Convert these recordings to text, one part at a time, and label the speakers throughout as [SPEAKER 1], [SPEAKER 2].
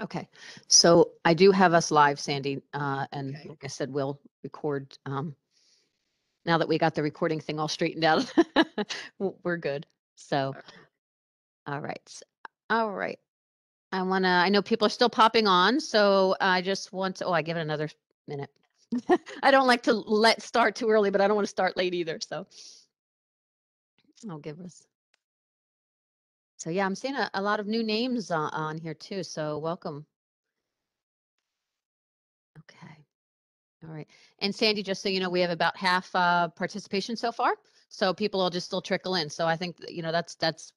[SPEAKER 1] Okay, so I do have us live, Sandy, uh, and
[SPEAKER 2] Okay.
[SPEAKER 1] like I said, we'll record, um, now that we got the recording thing all straightened out, w- we're good. So, all right, s- all right. I wanna, I know people are still popping on, so I just want to, oh, I give it another minute. I don't like to let start too early, but I don't want to start late either, so. I'll give us. So yeah, I'm seeing a, a lot of new names on, on here too, so welcome. Okay. All right. And Sandy, just so you know, we have about half uh, participation so far. So people will just still trickle in. So I think, you know, that's that's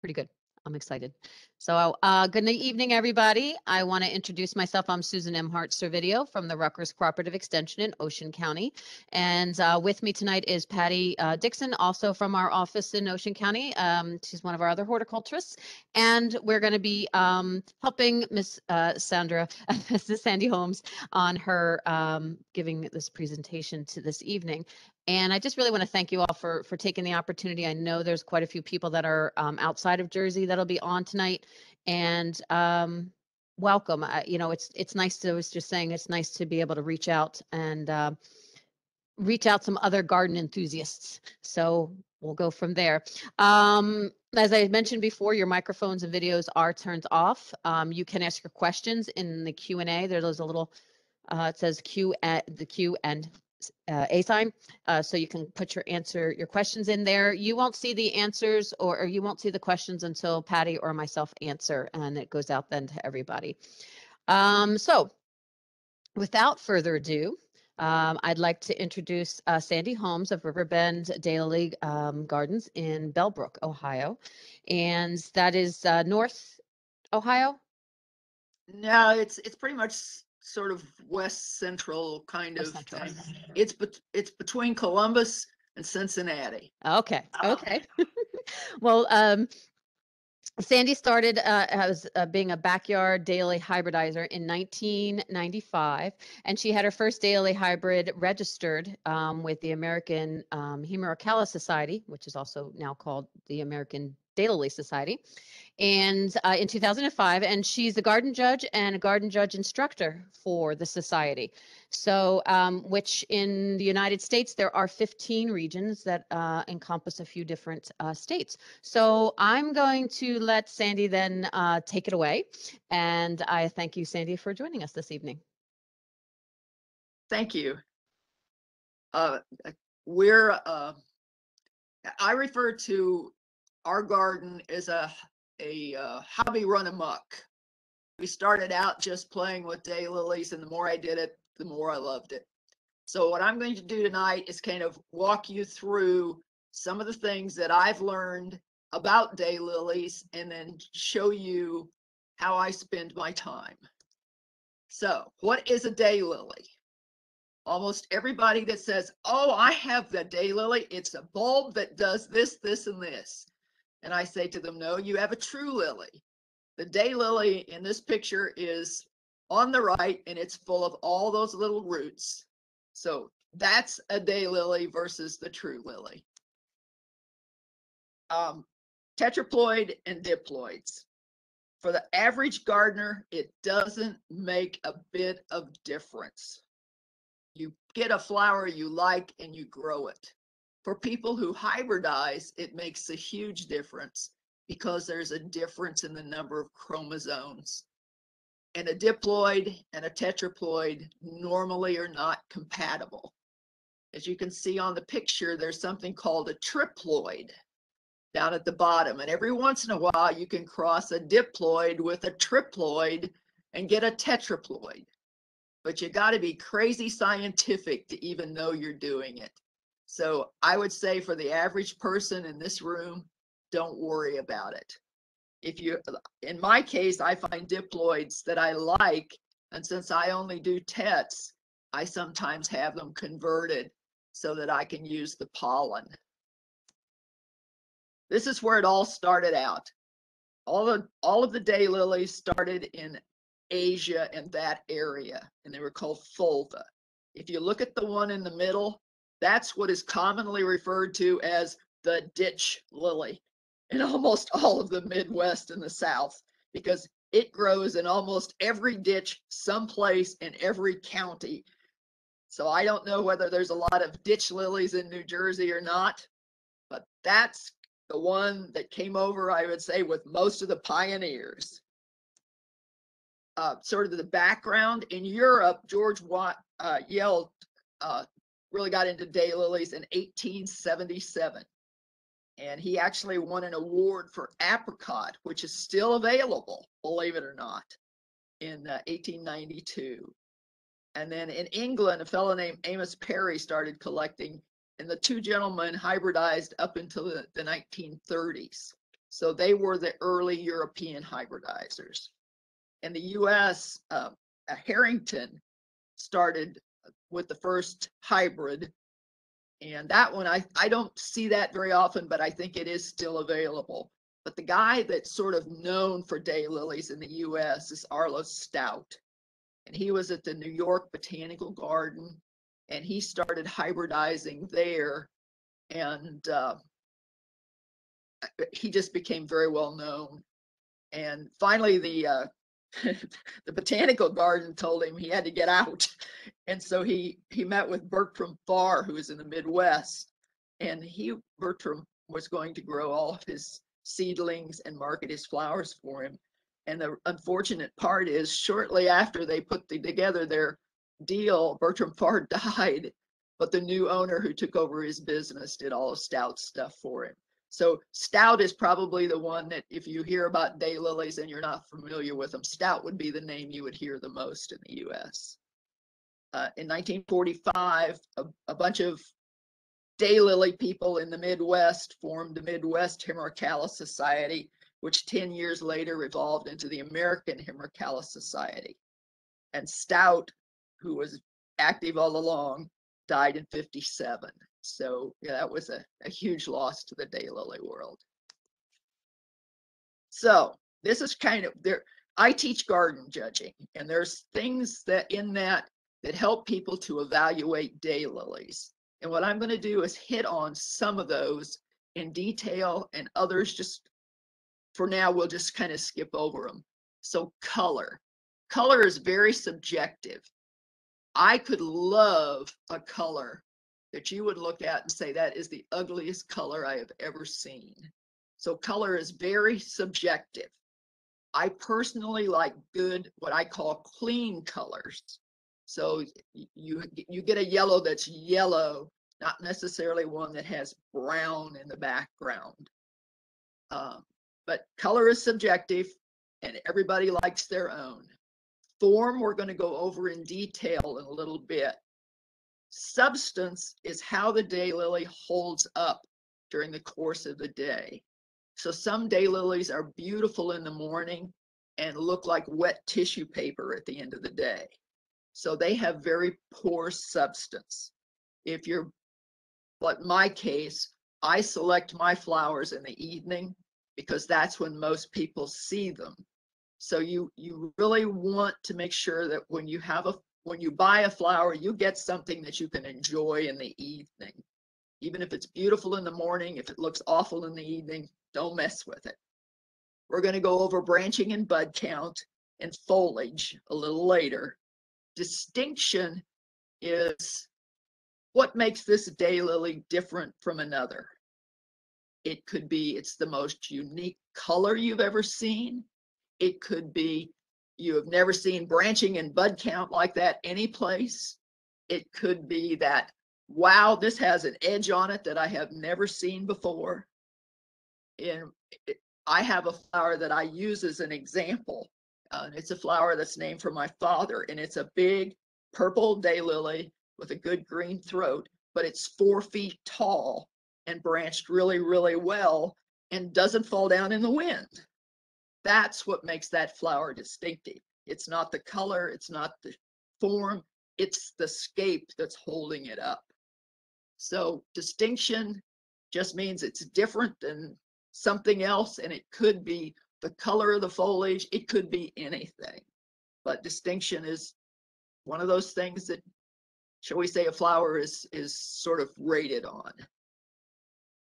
[SPEAKER 1] pretty good. I'm excited. So uh, good evening, everybody. I want to introduce myself. I'm Susan M. Hart Servideo from the Rutgers Cooperative Extension in Ocean County. And uh, with me tonight is Patty uh, Dixon, also from our office in Ocean County. Um, she's one of our other horticulturists. And we're going to be um, helping Miss uh, Sandra, Mrs. Sandy Holmes, on her um, giving this presentation to this evening. And I just really want to thank you all for for taking the opportunity. I know there's quite a few people that are um, outside of Jersey that'll be on tonight, and um, welcome. I, you know, it's it's nice to. I was just saying, it's nice to be able to reach out and uh, reach out some other garden enthusiasts. So we'll go from there. Um, as I mentioned before, your microphones and videos are turned off. Um, you can ask your questions in the Q and A. There's a little. Uh, it says Q at the Q and uh. Uh, so you can put your answer, your questions in there. You won't see the answers or, or you won't see the questions until Patty or myself answer and it goes out then to everybody. Um, so without further ado, um, I'd like to introduce uh, Sandy Holmes of Riverbend Daily um, Gardens in Bellbrook, Ohio. And that is uh, North Ohio.
[SPEAKER 2] No, it's it's pretty much sort of west central kind
[SPEAKER 1] West
[SPEAKER 2] of
[SPEAKER 1] Central.
[SPEAKER 2] thing. It's bet- it's between Columbus and Cincinnati.
[SPEAKER 1] Okay,
[SPEAKER 2] Ah.
[SPEAKER 1] okay. well, um, Sandy started uh, as uh, being a backyard daily hybridizer in 1995, and she had her first daily hybrid registered um, with the American um, Hemerocallis Society, which is also now called the American Daylily Society, and uh, in 2005. And she's a garden judge and a garden judge instructor for the society. So, um, which in the United States, there are 15 regions that uh, encompass a few different uh, states. So I'm going to let Sandy then uh, take it away. And I thank you, Sandy, for joining us this evening.
[SPEAKER 2] Thank you. Uh, we're uh, I refer to our garden is a a uh, hobby run amok. We started out just playing with daylilies, and the more I did it, the more I loved it. So what I'm going to do tonight is kind of walk you through some of the things that I've learned about daylilies, and then show you how I spend my time. So, what is a daylily? Almost everybody that says, "Oh, I have the daylily," it's a bulb that does this, this, and this. And I say to them, "No, you have a true lily. The day lily in this picture is on the right, and it's full of all those little roots. So that's a day lily versus the true lily. Um, tetraploid and diploids. For the average gardener, it doesn't make a bit of difference. You get a flower you like and you grow it. For people who hybridize, it makes a huge difference because there's a difference in the number of chromosomes. And a diploid and a tetraploid normally are not compatible. As you can see on the picture, there's something called a triploid down at the bottom. And every once in a while, you can cross a diploid with a triploid and get a tetraploid. But you got to be crazy scientific to even know you're doing it. So I would say for the average person in this room, don't worry about it. If you, uh, in my case, I find diploids that I like. And since I only do tets, I sometimes have them converted so that I can use the pollen. This is where it all started out. All of, all of the daylilies started in Asia and that area, and they were called fulva. If you look at the one in the middle, that's what is commonly referred to as the ditch lily in almost all of the Midwest and the South, because it grows in almost every ditch, someplace in every county. So I don't know whether there's a lot of ditch lilies in New Jersey or not, but that's the one that came over, I would say, with most of the pioneers. Uh, sort of the background in Europe, George Watt, uh, Yeld uh, really got into daylilies in 1877. And he actually won an award for apricot, which is still available, believe it or not, in uh, 1892. And then in England, a fellow named Amos Perry started collecting, and the two gentlemen hybridized up until the, the 1930s. So they were the early European hybridizers. In the US, uh, Harrington started with the first hybrid. And that one, I, I don't see that very often, but I think it is still available. But the guy that's sort of known for daylilies in the US is Arlow Stout. And he was at the New York Botanical Garden and he started hybridizing there. And uh, he just became very well known. And finally, the uh, the botanical garden told him he had to get out. And so he he met with Bertrand Farr, who was in the Midwest, and he Bertrand was going to grow all of his seedlings and market his flowers for him. And the unfortunate part is shortly after they put the, together their deal, Bertrand Farr died, but the new owner who took over his business did all of Stout's stuff for him. So stout is probably the one that if you hear about daylilies and you're not familiar with them, stout would be the name you would hear the most in the US. Uh, in 1945, a, a bunch of daylily people in the Midwest formed the Midwest Hemerocallis Society, which 10 years later evolved into the American Hemerocallis Society. And Stout, who was active all along, died in 57. So yeah, that was a, a huge loss to the daylily world. So this is kind of there. I teach garden judging, and there's things that in that that help people to evaluate daylilies. And what I'm going to do is hit on some of those in detail, and others just for now we'll just kind of skip over them. So color, color is very subjective. I could love a color that you would look at and say that is the ugliest color I have ever seen. So color is very subjective. I personally like good, what I call clean colors. So you you get a yellow that's yellow, not necessarily one that has brown in the background. Um, but color is subjective, and everybody likes their own. Form we're going to go over in detail in a little bit substance is how the daylily holds up during the course of the day. So some daylilies are beautiful in the morning and look like wet tissue paper at the end of the day. So they have very poor substance. If you're, like my case, I select my flowers in the evening because that's when most people see them. So you you really want to make sure that when you have a when you buy a flower, you get something that you can enjoy in the evening. Even if it's beautiful in the morning, if it looks awful in the evening, don't mess with it. We're going to go over branching and bud count and foliage a little later. Distinction is what makes this daylily different from another. It could be it's the most unique color you've ever seen. It could be you have never seen branching and bud count like that anyplace. It could be that, wow, this has an edge on it that I have never seen before. And I have a flower that I use as an example. Uh, it's a flower that's named for my father, and it's a big purple daylily with a good green throat, but it's four feet tall and branched really, really well and doesn't fall down in the wind. That's what makes that flower distinctive. It's not the color, it's not the form, it's the scape that's holding it up. So distinction just means it's different than something else, and it could be the color of the foliage, it could be anything. But distinction is one of those things that, shall we say, a flower is is sort of rated on.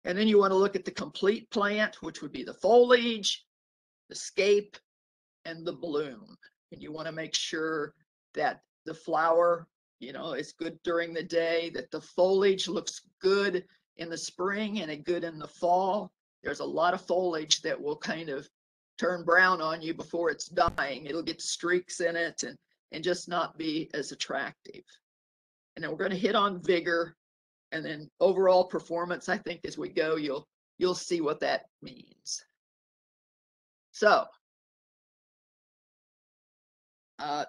[SPEAKER 2] And then you want to look at the complete plant, which would be the foliage, the scape, and the bloom. And you want to make sure that the flower, you know, is good during the day, that the foliage looks good in the spring and good in the fall. There's a lot of foliage that will kind of turn brown on you before it's dying. It'll get streaks in it and, and just not be as attractive. And then we're going to hit on vigor and then overall performance. I think as we go, you'll you'll see what that means. So, uh,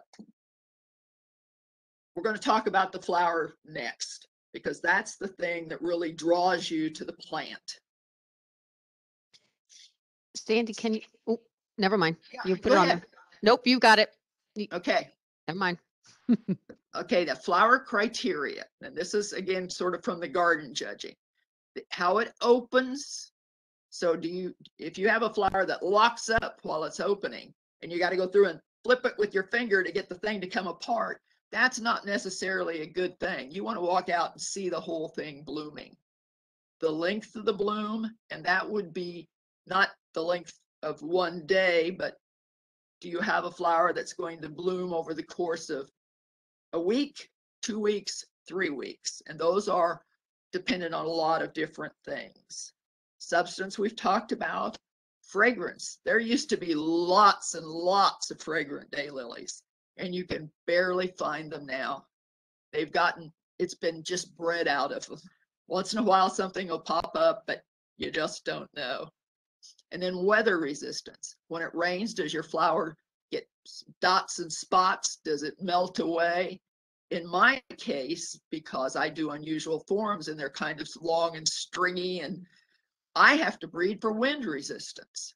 [SPEAKER 2] we're going to talk about the flower next because that's the thing that really draws you to the plant.
[SPEAKER 1] Sandy, can you, oh, never mind.
[SPEAKER 2] Yeah,
[SPEAKER 1] You put it on
[SPEAKER 2] ahead.
[SPEAKER 1] there. Nope, you got it.
[SPEAKER 2] Okay.
[SPEAKER 1] Never mind.
[SPEAKER 2] Okay, the flower criteria, and this is again sort of from the garden judging. How it opens. So do you, if you have a flower that locks up while it's opening and you got to go through and flip it with your finger to get the thing to come apart, that's not necessarily a good thing. You want to walk out and see the whole thing blooming. The length of the bloom, and that would be not the length of one day, but do you have a flower that's going to bloom over the course of a week, two weeks, three weeks. And those are dependent on a lot of different things. Substance we've talked about, fragrance. There used to be lots and lots of fragrant daylilies, and you can barely find them now. They've gotten, it's been just bred out of them. Once in a while, something will pop up, but you just don't know. And then weather resistance. When it rains, does your flower get dots and spots? Does it melt away? In my case, because I do unusual forms and they're kind of long and stringy, and I have to breed for wind resistance.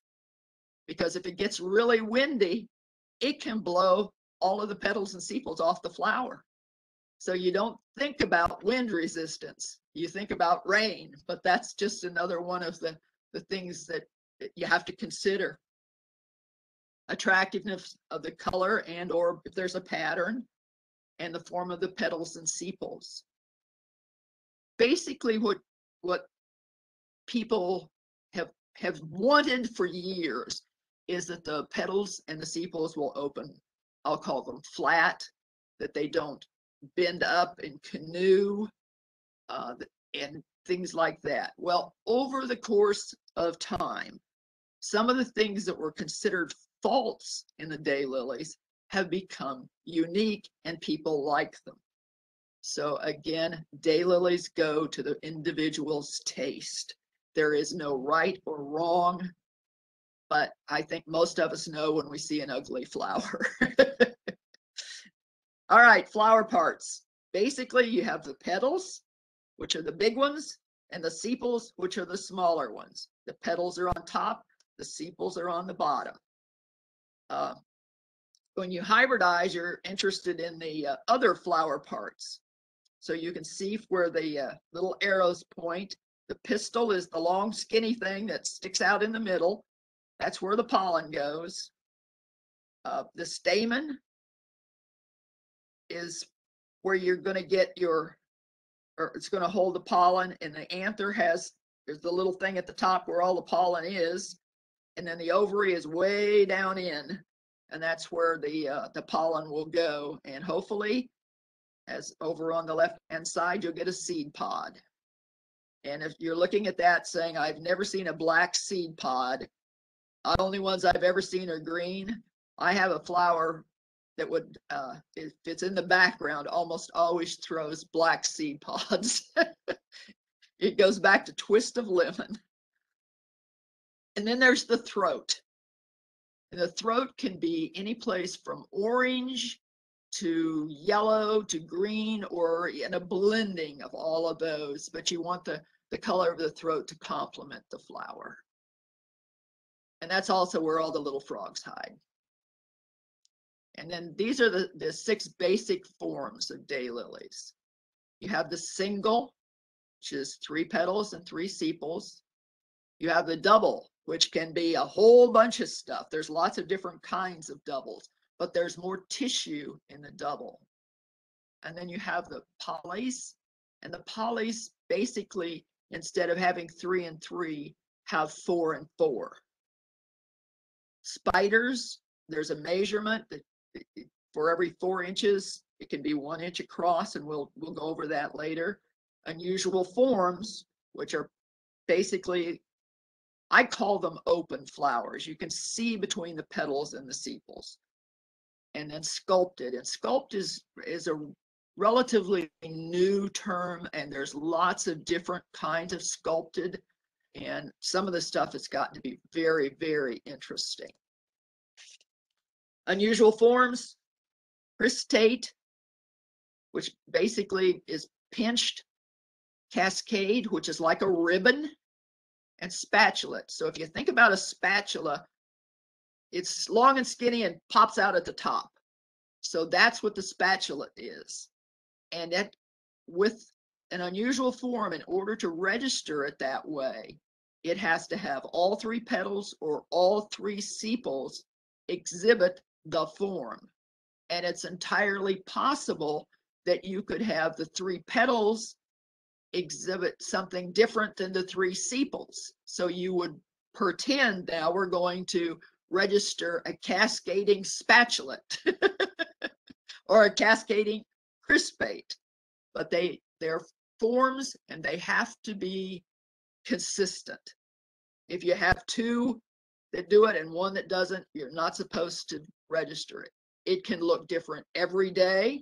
[SPEAKER 2] Because if it gets really windy, it can blow all of the petals and sepals off the flower. So you don't think about wind resistance, you think about rain, but that's just another one of the, the things that you have to consider attractiveness of the color and or if there's a pattern and the form of the petals and sepals. Basically what what people have have wanted for years is that the petals and the sepals will open, I'll call them flat, that they don't bend up and canoe uh, and things like that. Well, over the course of time, some of the things that were considered faults in the daylilies have become unique and people like them. So again, daylilies go to the individual's taste. There is no right or wrong, but I think most of us know when we see an ugly flower. All right, flower parts. Basically, you have the petals, which are the big ones, and the sepals, which are the smaller ones. The petals are on top, the sepals are on the bottom. Uh, when you hybridize, you're interested in the uh, other flower parts. So you can see where the uh, little arrows point. The pistil is the long skinny thing that sticks out in the middle. That's where the pollen goes. Uh, the stamen is where you're going to get your, or it's going to hold the pollen, and the anther has, there's the little thing at the top where all the pollen is, and then the ovary is way down in, and that's where the uh, the pollen will go. And hopefully, as over on the left hand side, you'll get a seed pod. And if you're looking at that saying, I've never seen a black seed pod, the only ones I've ever seen are green. I have a flower that would, uh, if it's in the background, almost always throws black seed pods. it goes back to twist of lemon. And then there's the throat. And the throat can be any place from orange to yellow to green or in a blending of all of those, but you want the, the color of the throat to complement the flower. And that's also where all the little frogs hide. And then these are the, the six basic forms of daylilies. You have the single, which is three petals and three sepals. You have the double, which can be a whole bunch of stuff. There's lots of different kinds of doubles, but there's more tissue in the double. And then you have the polys, and the polys basically, instead of having three and three, have four and four. Spiders there's a measurement that for every four inches, it can be one inch across, and we'll, we'll go over that later. Unusual forms, which are basically, I call them open flowers. You can see between the petals and the sepals. And then sculpted, and sculpt is, is a relatively new term, and there's lots of different kinds of sculpted. And some of the stuff has gotten to be very, very interesting. Unusual forms, crispate, which basically is pinched, cascade, which is like a ribbon, and spatulate. So if you think about a spatula, it's long and skinny and pops out at the top. So that's what the spatula is. And that with an unusual form, in order to register it that way, it has to have all three petals or all three sepals exhibit the form. And it's entirely possible that you could have the three petals exhibit something different than the three sepals. So you would pretend now we're going to register a cascading spatulate or a cascading crispate, but they, they're forms and they have to be consistent. If you have two that do it and one that doesn't, you're not supposed to register it. It can look different every day.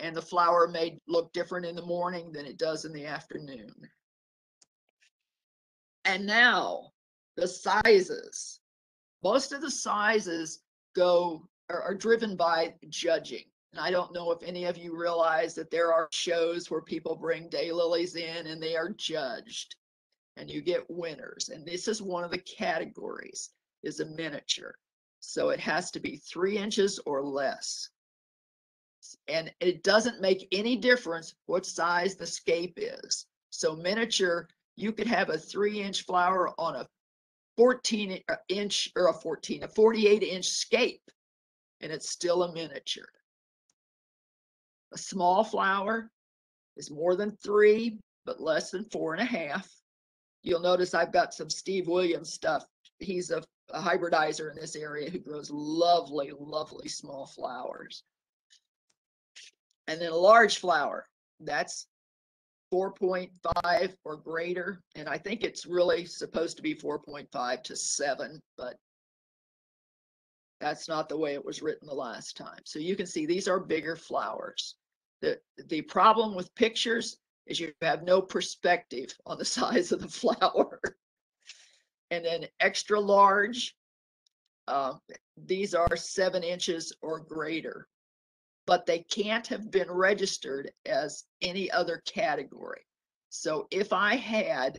[SPEAKER 2] And the flower may look different in the morning than it does in the afternoon. And now the sizes. Most of the sizes go are, are driven by judging. And I don't know if any of you realize that there are shows where people bring daylilies in and they are judged and you get winners. And this is one of the categories is a miniature. So it has to be three inches or less. And it doesn't make any difference what size the scape is. So miniature, you could have a three inch flower on a 14 uh, inch or a 14, a 48 inch scape, and it's still a miniature. A small flower is more than three, but less than four and a half. You'll notice I've got some Steve Williams stuff. He's a, a hybridizer in this area who grows lovely, lovely small flowers. And then a large flower, that's 4.5 or greater. And I think it's really supposed to be 4.5 to 7, but that's not the way it was written the last time. So you can see these are bigger flowers. The, the problem with pictures is you have no perspective on the size of the flower. And then extra large, uh, these are seven inches or greater, but they can't have been registered as any other category. So if I had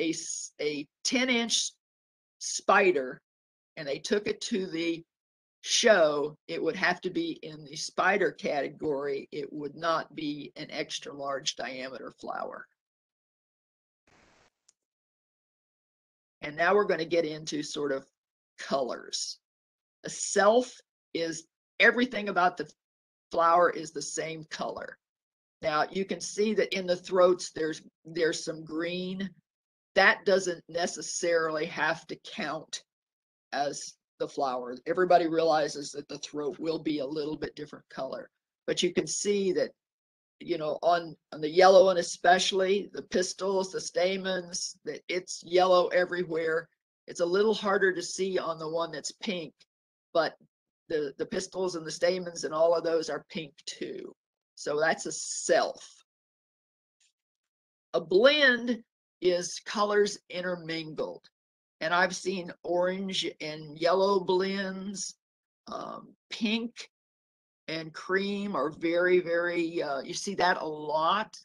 [SPEAKER 2] a, a 10 inch spider and they took it to the show, it would have to be in the spider category. It would not be an extra large diameter flower. And now we're going to get into sort of colors. A self is everything about the flower is the same color. Now you can see that in the throats, there's, there's some green. That doesn't necessarily have to count as the flower. Everybody realizes that the throat will be a little bit different color. But you can see that, you know, on, on the yellow one especially, the pistils, the stamens, that it's yellow everywhere. It's a little harder to see on the one that's pink, but the, the pistils and the stamens and all of those are pink too. So that's a self. A blend is colors intermingled. And I've seen orange and yellow blends, um, pink and cream are very, very, uh, you see that a lot.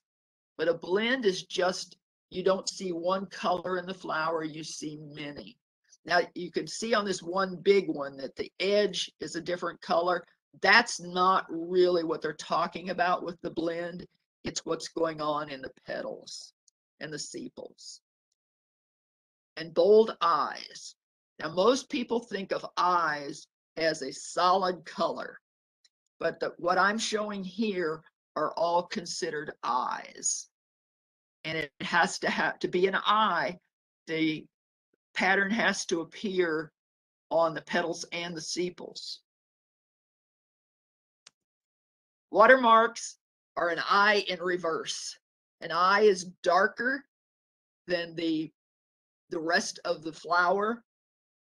[SPEAKER 2] But a blend is just, you don't see one color in the flower, you see many. Now you can see on this one big one that the edge is a different color. That's not really what they're talking about with the blend. It's what's going on in the petals and the sepals. And bold eyes. Now, most people think of eyes as a solid color, but the, what I'm showing here are all considered eyes. And it has to have to be an eye. The pattern has to appear on the petals and the sepals. Watermarks are an eye in reverse. An eye is darker than the, the rest of the flower.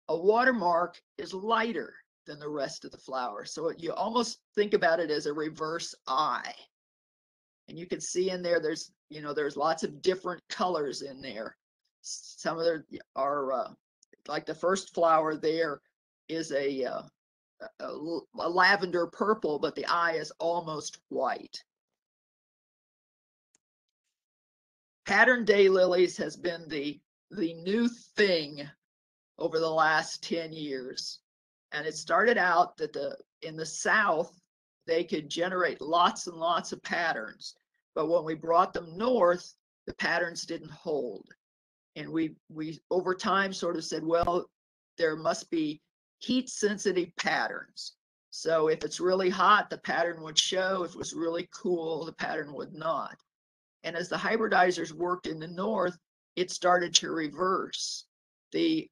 [SPEAKER 2] A watermark is lighter than the rest of the flower. So you almost think about it as a reverse eye. And you can see in there, there's, you know, there's lots of different colors in there. Some of them are, uh, like the first flower there is a, uh, a, a lavender purple, but the eye is almost white. Pattern daylilies has been the, the new thing over the last 10 years. And it started out that the, in the South, they could generate lots and lots of patterns. But when we brought them north, the patterns didn't hold. And we, we over time sort of said, well, there must be heat sensitive patterns. So if it's really hot, the pattern would show. If it was really cool, the pattern would not. And as the hybridizers worked in the north, it started to reverse. The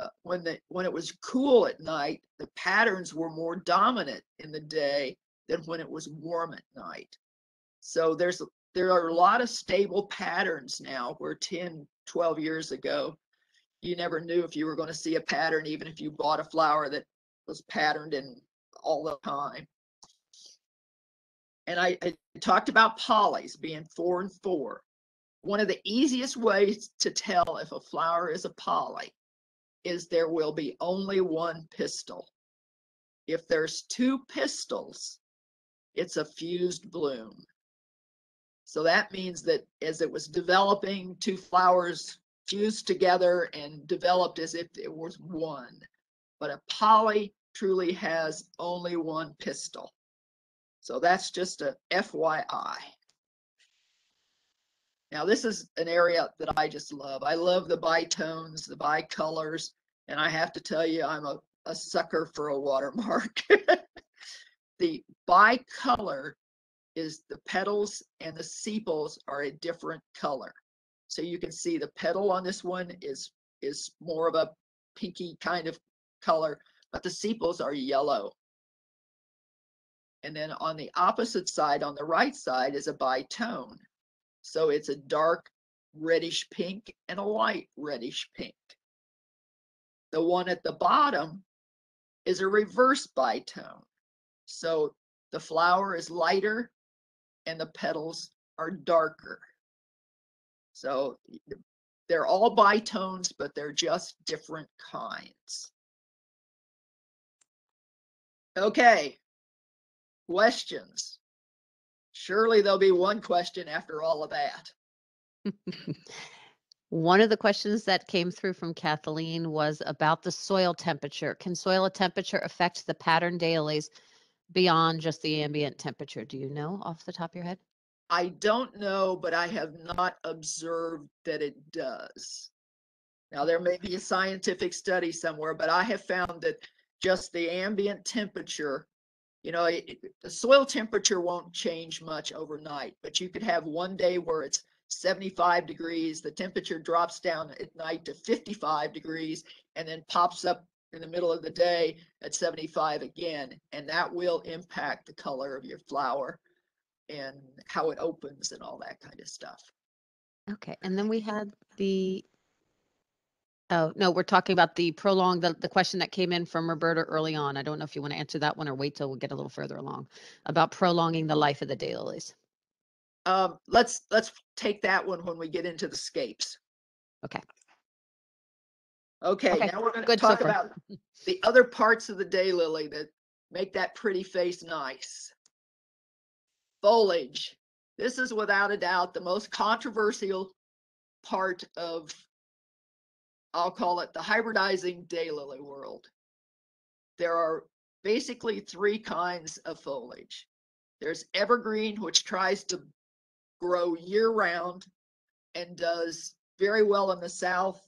[SPEAKER 2] uh, when the when it was cool at night, the patterns were more dominant in the day than when it was warm at night. So there's there are a lot of stable patterns now where 10, 12 years ago, you never knew if you were going to see a pattern, even if you bought a flower that was patterned in all the time. And I, I talked about polys being four and four. One of the easiest ways to tell if a flower is a poly is there will be only one pistil. If there's two pistils, it's a fused bloom. So that means that as it was developing, two flowers fused together and developed as if it was one. But a poly truly has only one pistil. So that's just a FYI. Now, this is an area that I just love. I love the bitones, the bicolors, and I have to tell you, I'm a, a sucker for a watermark. the bicolor is the petals and the sepals are a different color. So you can see the petal on this one is is more of a pinky kind of color, but the sepals are yellow. And then on the opposite side, on the right side, is a bitone. So it's a dark reddish pink and a light reddish pink. The one at the bottom is a reverse bitone. So the flower is lighter and the petals are darker. So they're all bitones, but they're just different kinds. Okay, questions? Surely there'll be one question after all of that.
[SPEAKER 1] One of the questions that came through from Kathleen was about the soil temperature. Can soil temperature affect the pattern dailies beyond just the ambient temperature? Do you know off the top of your head?
[SPEAKER 2] I don't know, but I have not observed that it does. Now, there may be a scientific study somewhere, but I have found that just the ambient temperature, you know, it, the soil temperature won't change much overnight, but you could have one day where it's 75 degrees, the temperature drops down at night to 55 degrees, and then pops up in the middle of the day at 75 again, and that will impact the color of your flower and how it opens and all that kind of stuff.
[SPEAKER 1] Okay, and then we had the, oh, no, we're talking about the prolonged, the, the question that came in from Roberta early on. I don't know if you want to answer that one or wait till we get a little further along about prolonging the life of the daylilies.
[SPEAKER 2] Um, let's, let's take that one when we get into the scapes.
[SPEAKER 1] Okay.
[SPEAKER 2] Okay,
[SPEAKER 1] Okay,
[SPEAKER 2] now we're
[SPEAKER 1] good so
[SPEAKER 2] talk
[SPEAKER 1] far.
[SPEAKER 2] about the other parts of the daylily that make that pretty face nice. Foliage. This is without a doubt the most controversial part of, I'll call it the hybridizing daylily world. There are basically three kinds of foliage. There's evergreen, which tries to grow year round and does very well in the south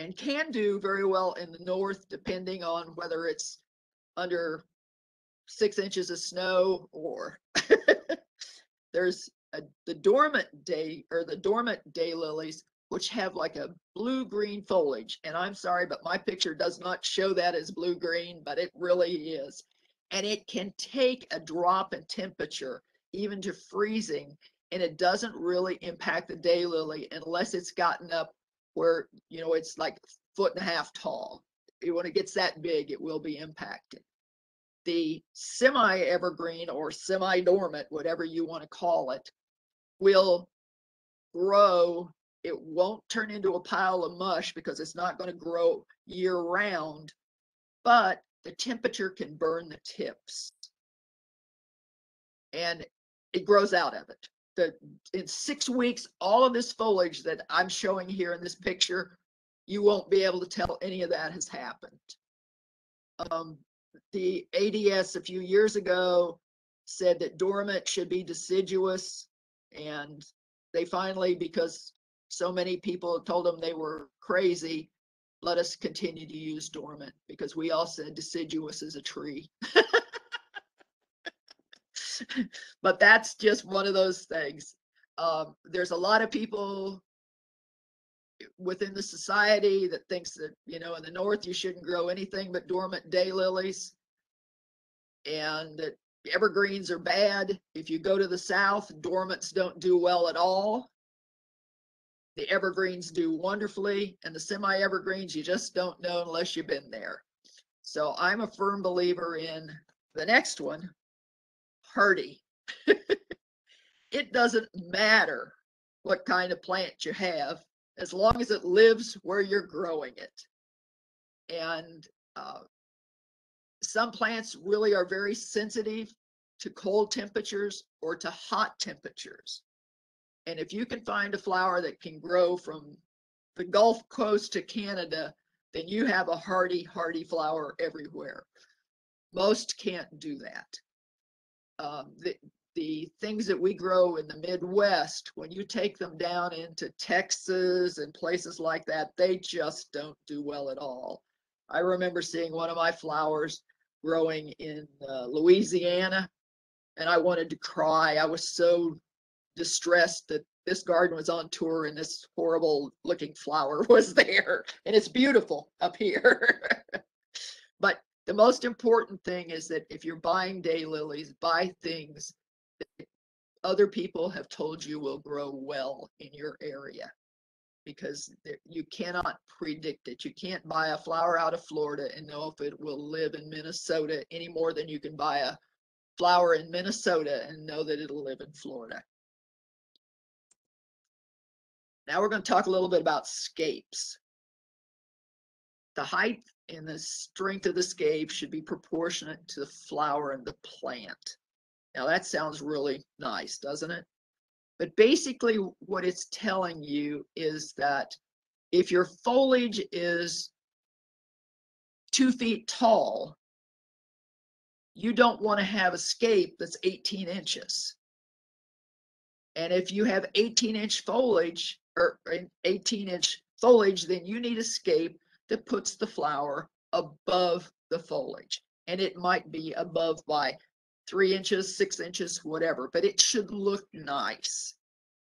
[SPEAKER 2] and can do very well in the north, depending on whether it's under six inches of snow or there's a, the dormant day or the dormant day lilies, which have like a blue green foliage. And I'm sorry, but my picture does not show that as blue green, but it really is. And it can take a drop in temperature, even to freezing, and it doesn't really impact the daylily unless it's gotten up where, you know, it's like foot and a half tall. When it gets that big, it will be impacted. The semi-evergreen or semi-dormant, whatever you want to call it, will grow. It won't turn into a pile of mush because it's not going to grow year round, but the temperature can burn the tips. And it grows out of it. The, in six weeks, all of this foliage that I'm showing here in this picture, you won't be able to tell any of that has happened. Um, the ADS a few years ago said that dormant should be deciduous. And they finally, because so many people told them they were crazy, let us continue to use dormant because we all said deciduous is a tree. but that's just one of those things. Um, there's a lot of people within the society that thinks that you know in the north you shouldn't grow anything but dormant daylilies. And that evergreens are bad. If you go to the south dormants don't do well at all. The evergreens do wonderfully and the semi-evergreens you just don't know unless you've been there. So i'm a firm believer in the next one hardy it doesn't matter what kind of plant you have as long as it lives where you're growing it. And uh, some plants really are very sensitive to cold temperatures or to hot temperatures. And if you can find a flower that can grow from the Gulf Coast to Canada, then you have a hardy, hardy flower everywhere. Most can't do that. Um, the, the things that we grow in the Midwest, when you take them down into Texas and places like that, they just don't do well at all. I remember seeing one of my flowers growing in uh, Louisiana, and I wanted to cry. I was so distressed that this garden was on tour and this horrible looking flower was there. And it's beautiful up here. the most important thing is that if you're buying daylilies, buy things that other people have told you will grow well in your area because you cannot predict it. You can't buy a flower out of Florida and know if it will live in Minnesota any more than you can buy a flower in Minnesota and know that it'll live in Florida. Now we're going to talk a little bit about scapes. The height and the strength of the scape should be proportionate to the flower and the plant. Now that sounds really nice, doesn't it? But basically what it's telling you is that if your foliage is two feet tall, you don't want to have a scape that's 18 inches. And if you have 18 inch foliage or 18 inch foliage, then you need a scape that puts the flower above the foliage. And it might be above by three inches, six inches, whatever, but it should look nice.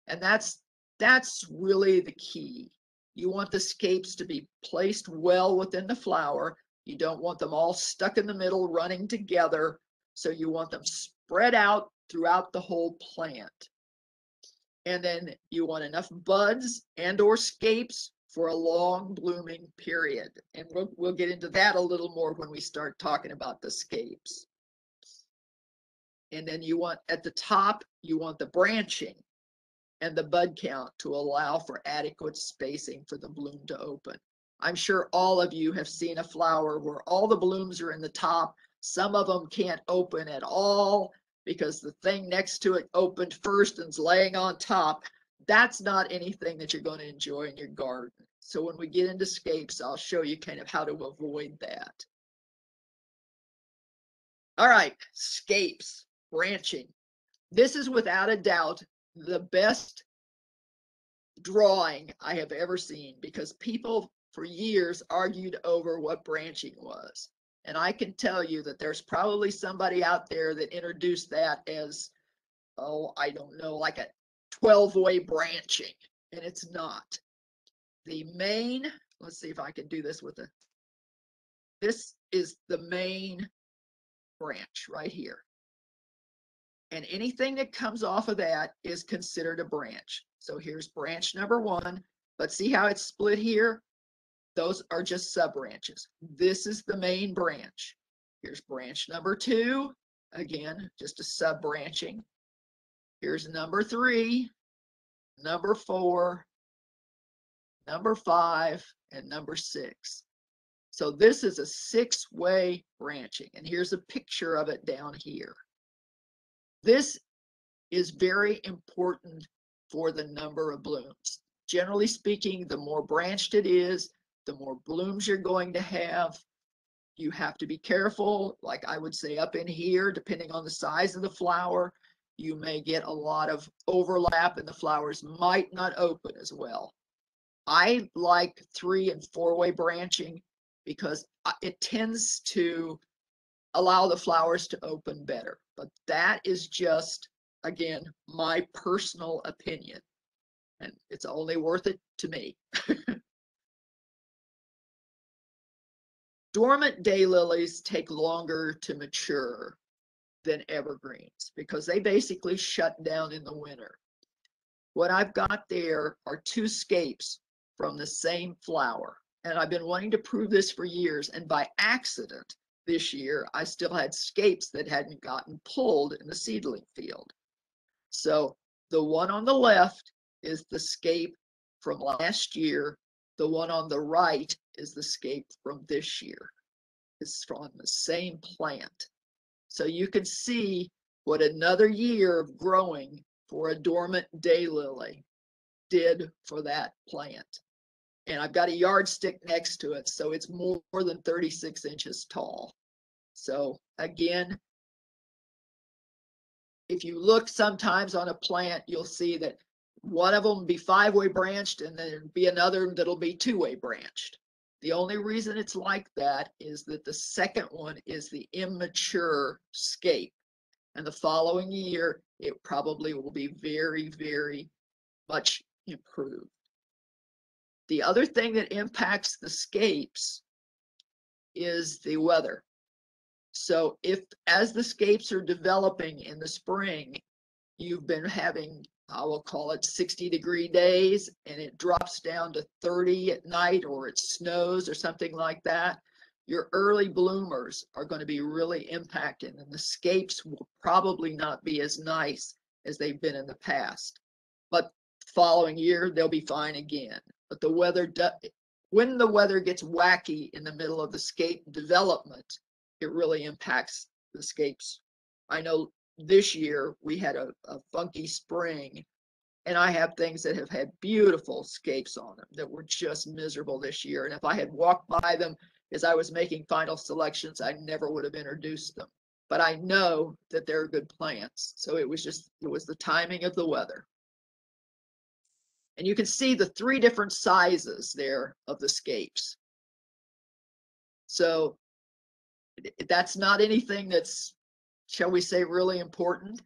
[SPEAKER 2] And that's that's really the key. You want the scapes to be placed well within the flower. You don't want them all stuck in the middle running together. So you want them spread out throughout the whole plant. And then you want enough buds and or scapes for a long blooming period. And we'll, we'll get into that a little more when we start talking about the scapes. And then you want at the top, you want the branching and the bud count to allow for adequate spacing for the bloom to open. I'm sure all of you have seen a flower where all the blooms are in the top. Some of them can't open at all because the thing next to it opened first and's laying on top. That's not anything that you're going to enjoy in your garden. So when we get into scapes, I'll show you kind of how to avoid that. All right, scapes branching. This is without a doubt the best drawing I have ever seen because people for years argued over what branching was. And I can tell you that there's probably somebody out there that introduced that as, oh, I don't know, like a 12 way branching. And it's not. the main, let's see if I can do this with a, this is the main branch right here. And anything that comes off of that is considered a branch. So here's branch number one, but see how it's split here? Those are just sub branches. This is the main branch. Here's branch number two, again, just a sub branching. Here's number three, number four, number five, and number six. So this is a six-way branching, and here's a picture of it down here. This is very important for the number of blooms. Generally speaking, the more branched it is, the more blooms you're going to have. You have to be careful, like I would say up in here, depending on the size of the flower, you may get a lot of overlap and the flowers might not open as well. I like three and four way branching because uh, it tends to allow the flowers to open better. But that is just, again, my personal opinion. And it's only worth it to me. Dormant daylilies take longer to mature than evergreens because they basically shut down in the winter. What I've got there are two scapes from the same flower. And I've been wanting to prove this for years. And by accident this year, I still had scapes that hadn't gotten pulled in the seedling field. So the one on the left is the scape from last year. The one on the right is the scape from this year. It's from the same plant. So you can see what another year of growing for a dormant daylily did for that plant. And I've got a yardstick next to it, so it's more than 36 inches tall. So again, if you look sometimes on a plant, you'll see that one of them will be five-way branched and then be another that'll be two-way branched. The only reason it's like that is that the second one is the immature scape. And the following year, it probably will be very, very much improved. The other thing that impacts the scapes is the weather. So if, as the scapes are developing in the spring, you've been having I will call it 60 degree days and it drops down to 30 at night or it snows or something like that, your early bloomers are going to be really impacted and the scapes will probably not be as nice as they've been in the past. But following year, they'll be fine again. But the weather, when the weather gets wacky in the middle of the scape development, it really impacts the scapes. I know this year we had a, a funky spring and I have things that have had beautiful scapes on them that were just miserable this year. And if I had walked by them as I was making final selections, I never would have introduced them. But I know that they're good plants. So it was just, it was the timing of the weather. And you can see the three different sizes there of the scapes. So that's not anything that's shall we say, really important.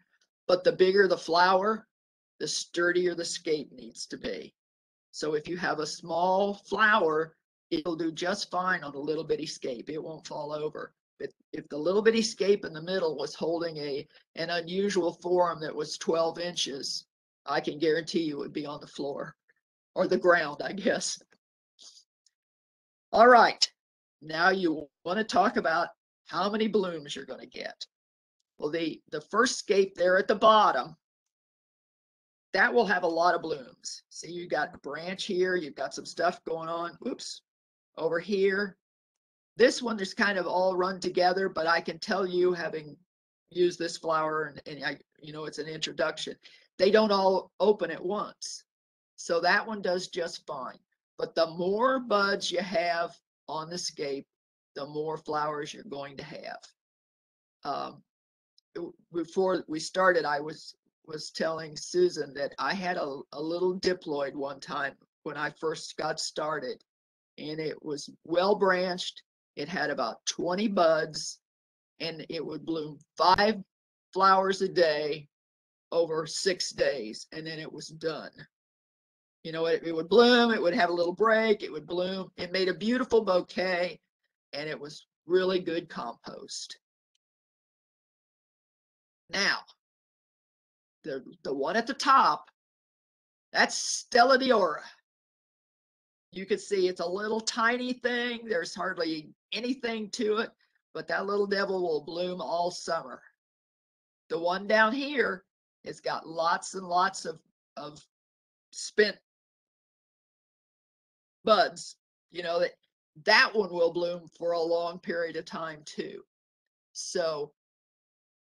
[SPEAKER 2] But the bigger the flower, the sturdier the scape needs to be. So if you have a small flower, it'll do just fine on a little bitty scape. It won't fall over. But if the little bitty scape in the middle was holding a an unusual form that was 12 inches, I can guarantee you it would be on the floor or the ground, I guess. All right, now you want to talk about how many blooms you're going to get. Well, the, the first scape there at the bottom, that will have a lot of blooms. See, you got a branch here, you've got some stuff going on. Oops, over here. This one is kind of all run together, but I can tell you, having used this flower, and, and I, you know, it's an introduction, they don't all open at once. So that one does just fine. But the more buds you have on the scape, the more flowers you're going to have. Um, before we started, I was was telling Susan that I had a, a little diploid one time when I first got started, and it was well branched. It had about 20 buds, and it would bloom five flowers a day over six days, and then it was done. You know, it, it would bloom, it would have a little break, it would bloom. It made a beautiful bouquet and it was really good compost. Now, the, the one at the top, that's Stella de Oro. You can see it's a little tiny thing. There's hardly anything to it, but that little devil will bloom all summer. The one down here has got lots and lots of, of spent buds. You know, that, that one will bloom for a long period of time too. So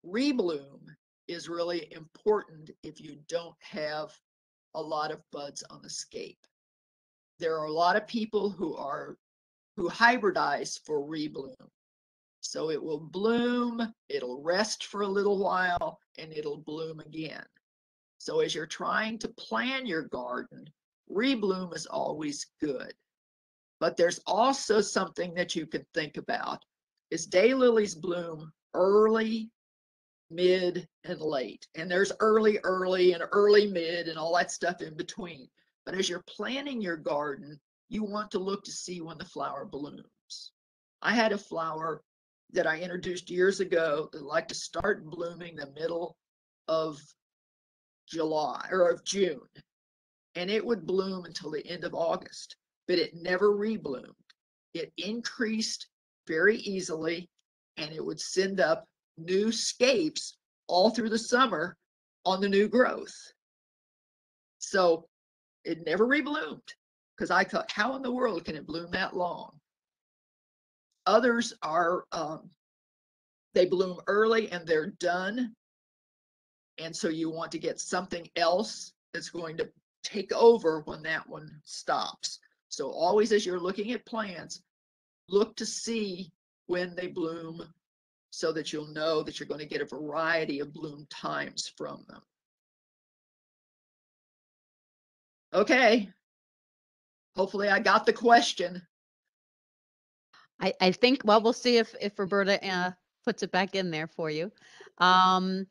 [SPEAKER 2] rebloom is really important if you don't have a lot of buds on the scape. There are a lot of people who are who hybridize for rebloom. So it will bloom, it'll rest for a little while, and it'll bloom again. So as you're trying to plan your garden, rebloom is always good. But there's also something that you can think about is daylilies bloom early, mid, and late. And there's early, early, and early, mid, and all that stuff in between. But as you're planning your garden, you want to look to see when the flower blooms. I had a flower that I introduced years ago that liked to start blooming the middle of July or of June. And it would bloom until the end of August, but it never rebloomed. It increased very easily and it would send up new scapes all through the summer on the new growth. So it never rebloomed because I thought, how in the world can it bloom that long? Others are, um, they bloom early and they're done. And so you want to get something else that's going to take over when that one stops. So always as you're looking at plants, look to see when they bloom so that you'll know that you're going to get a variety of bloom times from them. Okay. Hopefully I got the question.
[SPEAKER 1] I, I think, well, we'll see if, if Roberta uh, puts it back in there for you. Um,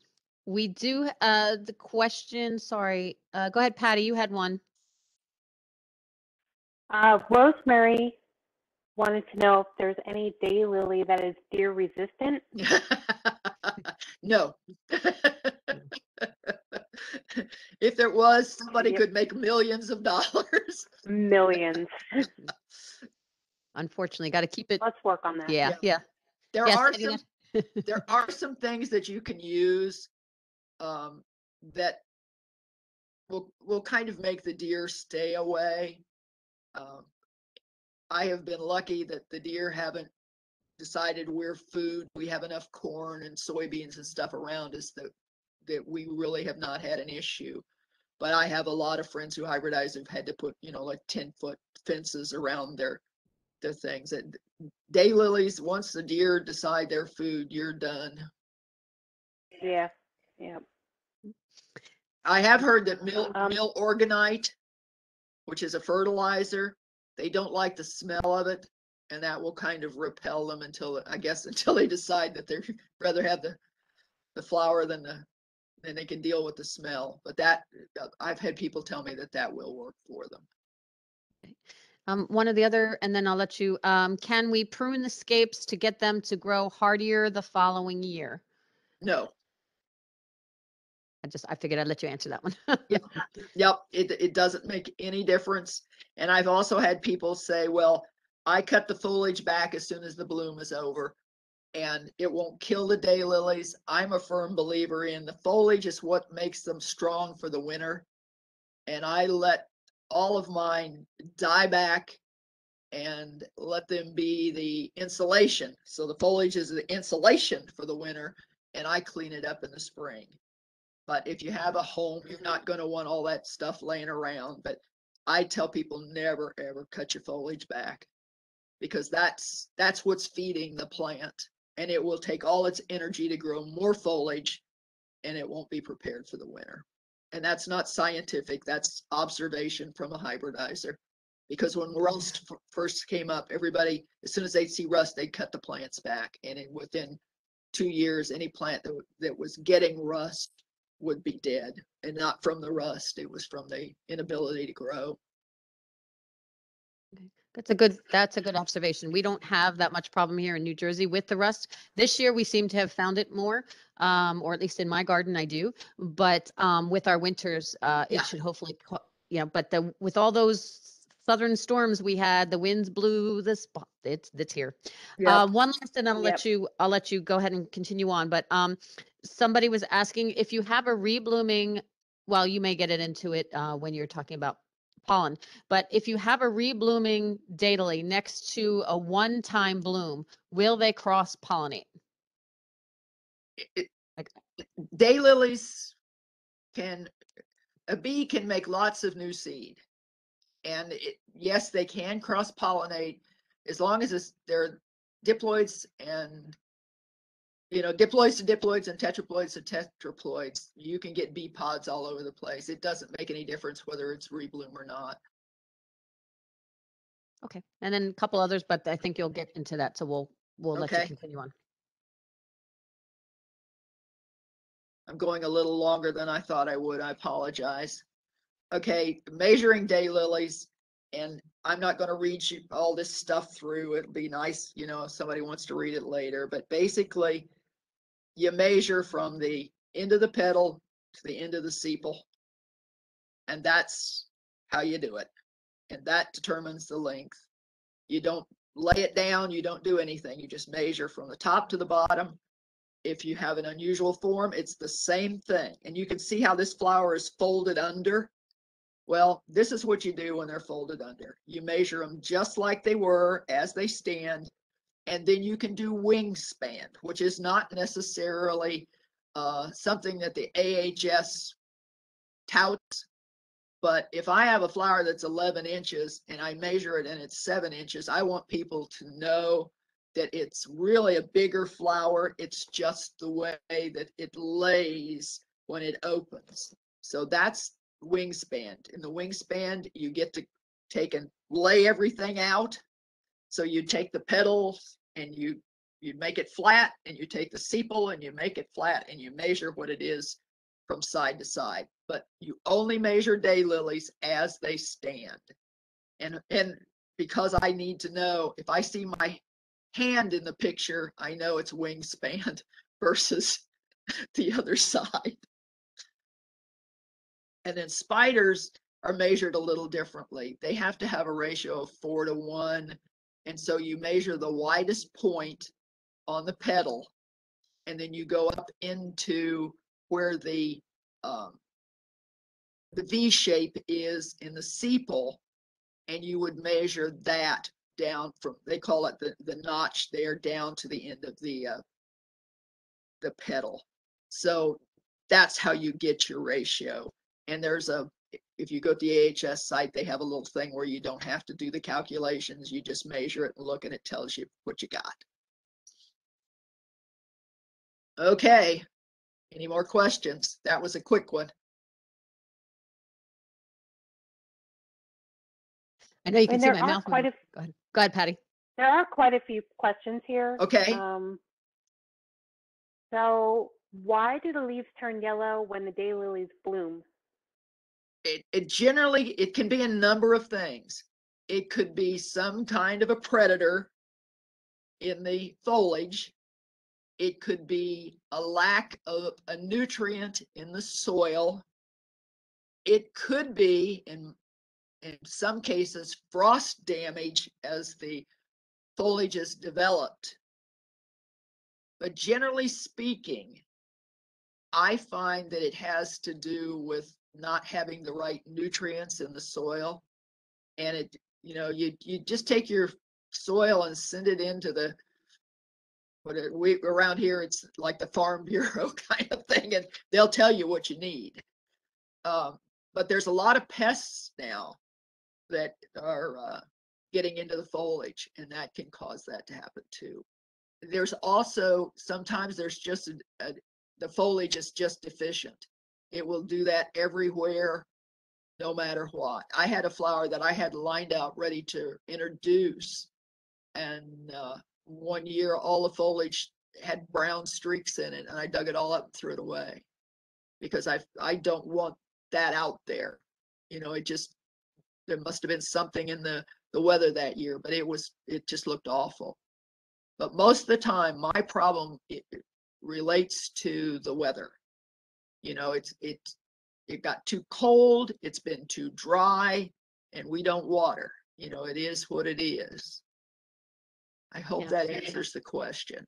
[SPEAKER 1] we do, uh, the question, sorry, uh, go ahead, Patty, you had one.
[SPEAKER 3] Uh, Rosemary wanted to know if there's any daylily that is deer resistant.
[SPEAKER 2] no. if there was, somebody
[SPEAKER 3] Yep.
[SPEAKER 2] could make millions of dollars.
[SPEAKER 3] Millions.
[SPEAKER 1] Unfortunately, got to keep it.
[SPEAKER 3] Let's work on that.
[SPEAKER 1] Yeah,
[SPEAKER 2] Yeah.
[SPEAKER 1] yeah.
[SPEAKER 2] There
[SPEAKER 1] Yes,
[SPEAKER 2] are some there are some things that you can use um, that will will kind of make the deer stay away. Um, I have been lucky that the deer haven't decided we're food. We have enough corn and soybeans and stuff around us that that we really have not had an issue. But I have a lot of friends who hybridize have had to put, you know, like 10 foot fences around their their things. And daylilies, once the deer decide their food, you're done.
[SPEAKER 3] Yeah. Yeah.
[SPEAKER 2] I have heard that mill,
[SPEAKER 3] Um,
[SPEAKER 2] Milorganite, which is a fertilizer, they don't like the smell of it. And that will kind of repel them until, I guess, until they decide that they'd rather have the, the flower than the, then they can deal with the smell. But that, uh, I've had people tell me that that will work for them.
[SPEAKER 1] Um, one of the other, and then I'll let you, um, can we prune the scapes to get them to grow hardier the following year?
[SPEAKER 2] No,
[SPEAKER 1] I just, I figured I'd let you answer that one.
[SPEAKER 2] Yep, it, it doesn't make any difference. And I've also had people say, well, I cut the foliage back as soon as the bloom is over and it won't kill the daylilies. I'm a firm believer in the foliage is what makes them strong for the winter. And I let all of mine die back and let them be the insulation. So the foliage is the insulation for the winter and I clean it up in the spring. But if you have a home, you're mm-hmm. not gonna want all that stuff laying around, but I tell people never, ever cut your foliage back. Because that's, that's what's feeding the plant and it will take all its energy to grow more foliage and it won't be prepared for the winter. And that's not scientific, that's observation from a hybridizer. Because when mm-hmm. rust f- first came up, everybody, as soon as they'd see rust, they'd cut the plants back and in within two years, any plant that, that was getting rust would be dead and not from the rust. It was from the inability to grow.
[SPEAKER 1] That's a good, that's a good observation. We don't have that much problem here in New Jersey with the rust. This year, we seem to have found it more, um, or at least in my garden, I do. But, um, with our winters, uh,
[SPEAKER 2] Yeah.
[SPEAKER 1] it should hopefully, you know, but the, with all those southern storms we had, the winds blew the spot. it's, it's here. Uh, one last, and I'll let you, I'll let you go ahead and continue on, but, um, somebody was asking if you have a reblooming, well, you may get it into it, uh, when you're talking about pollen, but if you have a reblooming daily next to a one-time bloom, will they cross pollinate? Like-
[SPEAKER 2] Daylilies can, a bee can make lots of new seed. And it, yes, they can cross pollinate as long as it's, they're diploids and you know, diploids to diploids and tetraploids to tetraploids, you can get bee pods all over the place. It doesn't make any difference whether it's rebloom or not.
[SPEAKER 1] Okay, and then a couple others, but I think you'll get into that, so we'll, we'll let you continue on.
[SPEAKER 2] I'm going a little longer than I thought I would. I apologize. Okay, measuring daylilies, and I'm not gonna read you all this stuff through. It'll be nice, you know, if somebody wants to read it later, but basically you measure from the end of the petal to the end of the sepal. And that's how you do it. And that determines the length. You don't lay it down, you don't do anything. You just measure from the top to the bottom if you have an unusual form, it's the same thing. And you can see how this flower is folded under. Well, this is what you do when they're folded under. You measure them just like they were as they stand. And then you can do wingspan, which is not necessarily uh, something that the AHS touts. But if I have a flower that's 11 inches and I measure it and it's seven inches, I want people to know that it's really a bigger flower. It's just the way that it lays when it opens. So that's wingspan. In the wingspan, you get to take and lay everything out. So you take the petals and you you make it flat and you take the sepal and you make it flat and you measure what it is from side to side. But you only measure daylilies as they stand. And and because I need to know if I see my hand in the picture, I know it's wingspan versus the other side. And then spiders are measured a little differently. They have to have a ratio of four to one. And so you measure the widest point on the petal. And then you go up into where the um, the V shape is in the sepal. And you would measure that down from, they call it the, the notch there down to the end of the, uh, the petal. So that's how you get your ratio. And there's a, if you go to the AHS site, they have a little thing where you don't have to do the calculations. You just measure it and look and it tells you what you got. Okay. Any more questions? That was a quick one.
[SPEAKER 1] I know you can
[SPEAKER 3] And
[SPEAKER 1] see my mouth.
[SPEAKER 3] quite
[SPEAKER 1] moving.
[SPEAKER 3] a,
[SPEAKER 1] Go ahead, go ahead, Patty.
[SPEAKER 3] there are quite a few questions here.
[SPEAKER 2] Okay.
[SPEAKER 3] Um, so why do the leaves turn yellow when the daylilies bloom?
[SPEAKER 2] It, it generally it can be a number of things. It could be some kind of a predator in the foliage. It could be a lack of a nutrient in the soil. It could be in in some cases frost damage as the foliage is developed. But generally speaking I find that it has to do with not having the right nutrients in the soil. And it, you know, you, you just take your soil and send it into the, what it, we, around here, it's like the Farm Bureau kind of thing, and they'll tell you what you need. Um, but there's a lot of pests now that are, uh, getting into the foliage, and that can cause that to happen too. There's also, sometimes there's just a, a the foliage is just deficient. It will do that everywhere, no matter what. I had a flower that I had lined out ready to introduce. And uh, one year, all the foliage had brown streaks in it, and I dug it all up and threw it away because I, I don't want that out there. You know, it just, there must have been something in the, the weather that year, but it was, it just looked awful. But most of the time, my problem relates to the weather. You know, it's, it, it got too cold, it's been too dry, and we don't water. You know, it is what it is. I hope
[SPEAKER 1] Yeah.
[SPEAKER 2] that answers the question.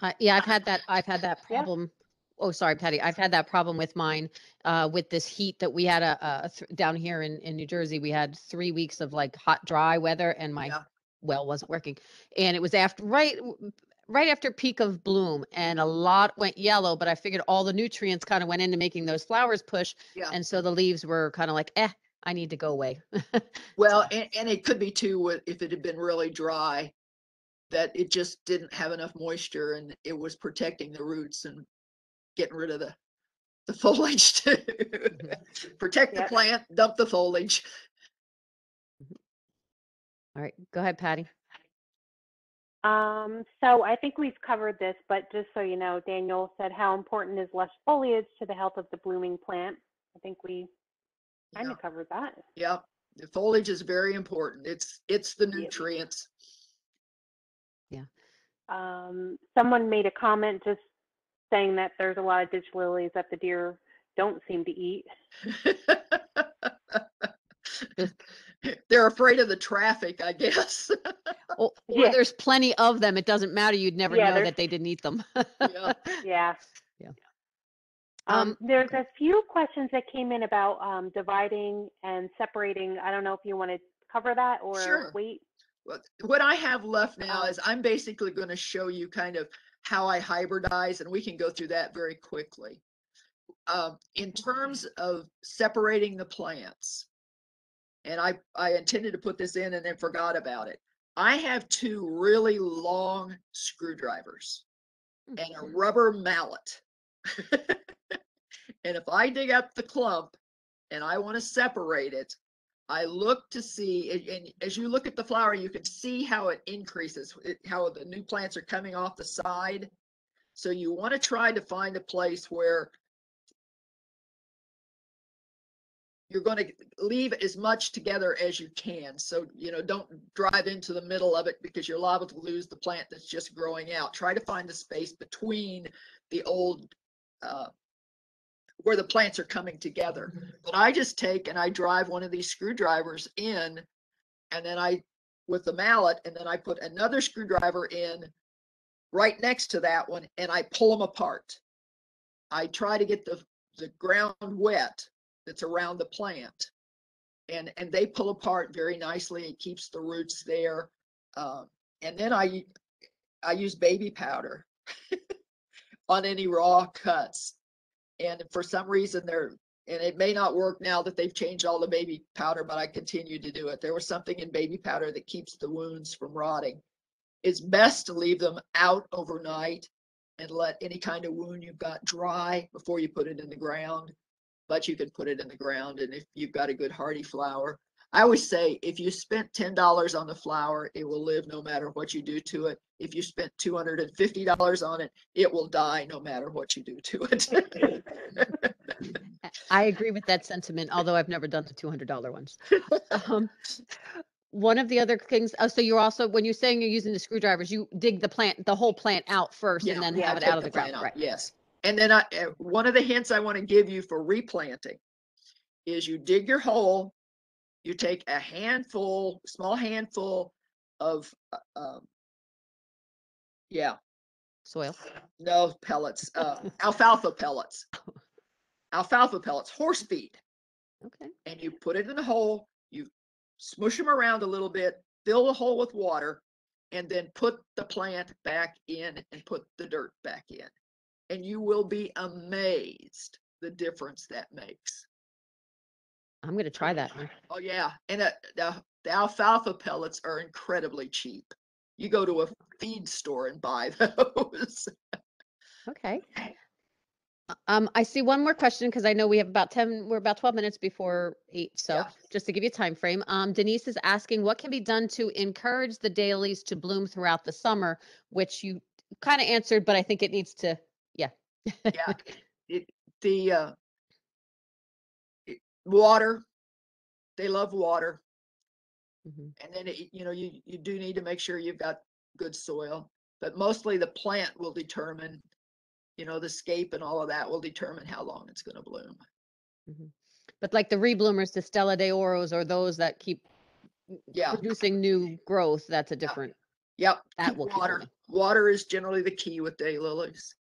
[SPEAKER 1] Uh, yeah, I've had that, I've had that
[SPEAKER 3] Yeah.
[SPEAKER 1] problem. Oh, sorry, Patty. I've had that problem with mine, uh, with this heat that we had a, a, th- down here in, in New Jersey, we had three weeks of like hot, dry weather and my
[SPEAKER 2] Yeah.
[SPEAKER 1] well wasn't working. And it was after, right, right after peak of bloom and a lot went yellow, but I figured all the nutrients kind of went into making those flowers push.
[SPEAKER 2] Yeah.
[SPEAKER 1] And so the leaves were kind of like, eh, I need to go away.
[SPEAKER 2] Well, and, and it could be too, if it had been really dry, that it just didn't have enough moisture and it was protecting the roots and getting rid of the, the foliage to protect the plant, dump the foliage.
[SPEAKER 1] All right, go ahead, Patty.
[SPEAKER 3] Um, so I think we've covered this, but just so you know, Daniel said how important is lush foliage to the health of the blooming plant. I think we kind
[SPEAKER 2] Yeah,
[SPEAKER 3] of covered that.
[SPEAKER 2] yeah. The foliage is very important. It's, it's the
[SPEAKER 3] Yep.
[SPEAKER 2] nutrients.
[SPEAKER 3] Um, someone made a comment just saying that there's a lot of ditch lilies that the deer don't seem to eat.
[SPEAKER 2] They're afraid of the traffic, I guess.
[SPEAKER 1] Or, or
[SPEAKER 3] Yeah.
[SPEAKER 1] there's plenty of them. It doesn't matter. You'd never
[SPEAKER 3] Yeah,
[SPEAKER 1] know
[SPEAKER 3] there's-
[SPEAKER 1] that they didn't eat them.
[SPEAKER 2] Yeah.
[SPEAKER 3] Yeah.
[SPEAKER 1] Yeah.
[SPEAKER 3] Um,
[SPEAKER 1] Um,
[SPEAKER 3] there's a few questions that came in about um, dividing and separating. I don't know if you want to cover that or
[SPEAKER 2] Sure.
[SPEAKER 3] wait.
[SPEAKER 2] What what I have left now
[SPEAKER 3] Um,
[SPEAKER 2] is I'm basically going to show you kind of how I hybridize, and we can go through that very quickly. Um, in terms of separating the plants, and I, I intended to put this in and then forgot about it. I have two really long screwdrivers and a
[SPEAKER 1] Mhm.
[SPEAKER 2] rubber mallet. And if I dig up the clump and I want to separate it, I look to see, and, and as you look at the flower, you can see how it increases, it- how the new plants are coming off the side. So you want to try to find a place where you're going to leave as much together as you can. So, you know, don't drive into the middle of it because you're liable to lose the plant that's just growing out. Try to find the space between the old, uh, where the plants are coming together. But I just take and I drive one of these screwdrivers in and then I, with the mallet, and then I put another screwdriver in right next to that one and I pull them apart. I try to get the, the ground wet that's around the plant. And, and they pull apart very nicely. It keeps the roots there. Um, and then I, I use baby powder on any raw cuts. And for some reason they're, and it may not work now that they've changed all the baby powder, but I continue to do it. There was something in baby powder that keeps the wounds from rotting. It's best to leave them out overnight and let any kind of wound you've got dry before you put it in the ground. But you can put it in the ground and if you've got a good hardy flower. I always say if you spent ten dollars on the flower, it will live no matter what you do to it. If you spent two hundred and fifty dollars on it, it will die no matter what you do to it.
[SPEAKER 1] I agree with that sentiment, although I've never done the two hundred dollar ones. Um, one of the other things, oh, so you're also, when you're saying you're using the screwdrivers, you dig the plant, the whole plant out first and then
[SPEAKER 3] yeah,
[SPEAKER 1] have it out of the
[SPEAKER 2] plant
[SPEAKER 1] ground,
[SPEAKER 2] out,
[SPEAKER 1] right?
[SPEAKER 2] Yes. And then I, uh, one of the hints I want to give you for replanting is you dig your hole, you take a handful, small handful of, uh, um, yeah,
[SPEAKER 1] Soil.
[SPEAKER 2] no pellets, uh, alfalfa pellets. Alfalfa pellets, horse feed.
[SPEAKER 1] Okay.
[SPEAKER 2] and you put it in the hole, you smush them around a little bit, fill the hole with water, and then put the plant back in and put the dirt back in. And you will be amazed the difference that makes.
[SPEAKER 1] I'm gonna try that.
[SPEAKER 2] Oh, yeah. And uh, the, the alfalfa pellets are incredibly cheap. You go to a feed store and buy those.
[SPEAKER 1] Okay. Uh, Um, I see one more question because I know we have about ten, we're about twelve minutes before eight. So
[SPEAKER 2] Yeah.
[SPEAKER 1] just to give you a time frame, um, Denise is asking what can be done to encourage the dailies to bloom throughout the summer, which you kind of answered, but I think it needs to, yeah.
[SPEAKER 2] It, the, uh, water. They love water.
[SPEAKER 1] Mhm.
[SPEAKER 2] And then, it- you know, you, you do need to make sure you've got good soil, but mostly the plant will determine, you know, the scape and all of that will determine how long it's gonna bloom.
[SPEAKER 1] But like the rebloomers, the Stella de Oros, or those that keep
[SPEAKER 2] Yeah,
[SPEAKER 1] producing new growth, that's a different.
[SPEAKER 2] yep.
[SPEAKER 1] That
[SPEAKER 2] keep
[SPEAKER 1] will
[SPEAKER 2] Water,
[SPEAKER 1] going.
[SPEAKER 2] water is generally the key with daylilies.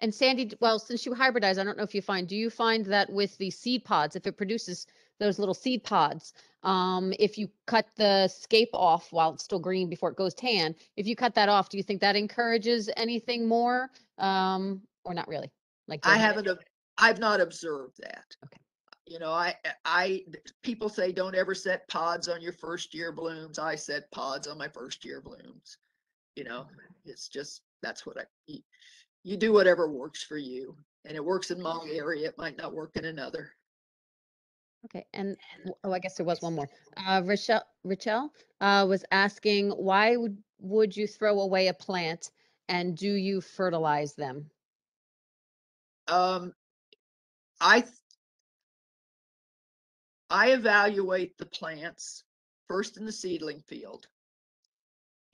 [SPEAKER 1] And Sandy, well, since you hybridize, I don't know if you find, do you find that with the seed pods, if it produces those little seed pods, um, if you cut the scape off while it's still green before it goes tan, if you cut that off, do you think that encourages anything more? Um, or not really? Like,
[SPEAKER 2] I haven't, I've not observed that.
[SPEAKER 1] Okay.
[SPEAKER 2] You know, I, I, people say don't ever set pods on your first year blooms. I set pods on my first year blooms. You know, it's just, that's what I, you, you do whatever works for you. And it works in my area. It might not work in another.
[SPEAKER 1] Okay, and, oh, I guess there was one more. Uh, Rochelle, Rochelle, uh, was asking, why would, would you throw away a plant? And do you fertilize them?
[SPEAKER 2] Um, I, th- I evaluate the plants first in the seedling field.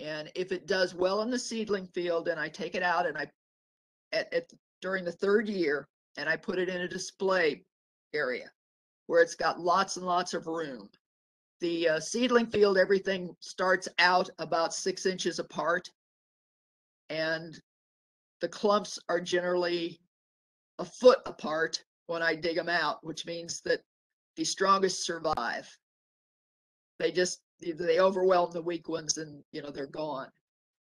[SPEAKER 2] And if it does well in the seedling field, and I take it out and I, at, at, during the third year, and I put it in a display area where it's got lots and lots of room. The uh, seedling field, everything starts out about six inches apart. And the clumps are generally a foot apart when I dig them out, which means that the strongest survive. They just, they- they overwhelm the weak ones and, you know, they're gone.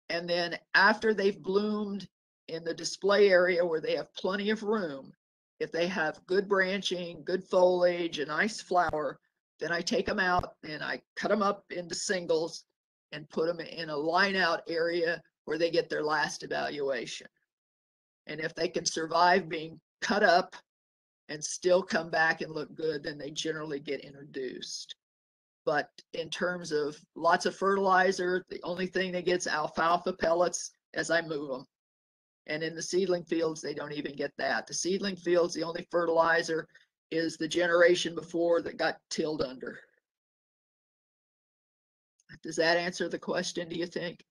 [SPEAKER 2] And then after they've bloomed in the display area where they have plenty of room, if they have good branching, good foliage, a nice flower, then I take them out and I cut them up into singles and put them in a line out area where they get their last evaluation. And if they can survive being cut up and still come back and look good, then they generally get introduced. But in terms of lots of fertilizer, the only thing that gets alfalfa pellets as I move them. And in the seedling fields, they don't even get that. The seedling fields, the only fertilizer is the generation before that got tilled under. Does that answer the question, do you think?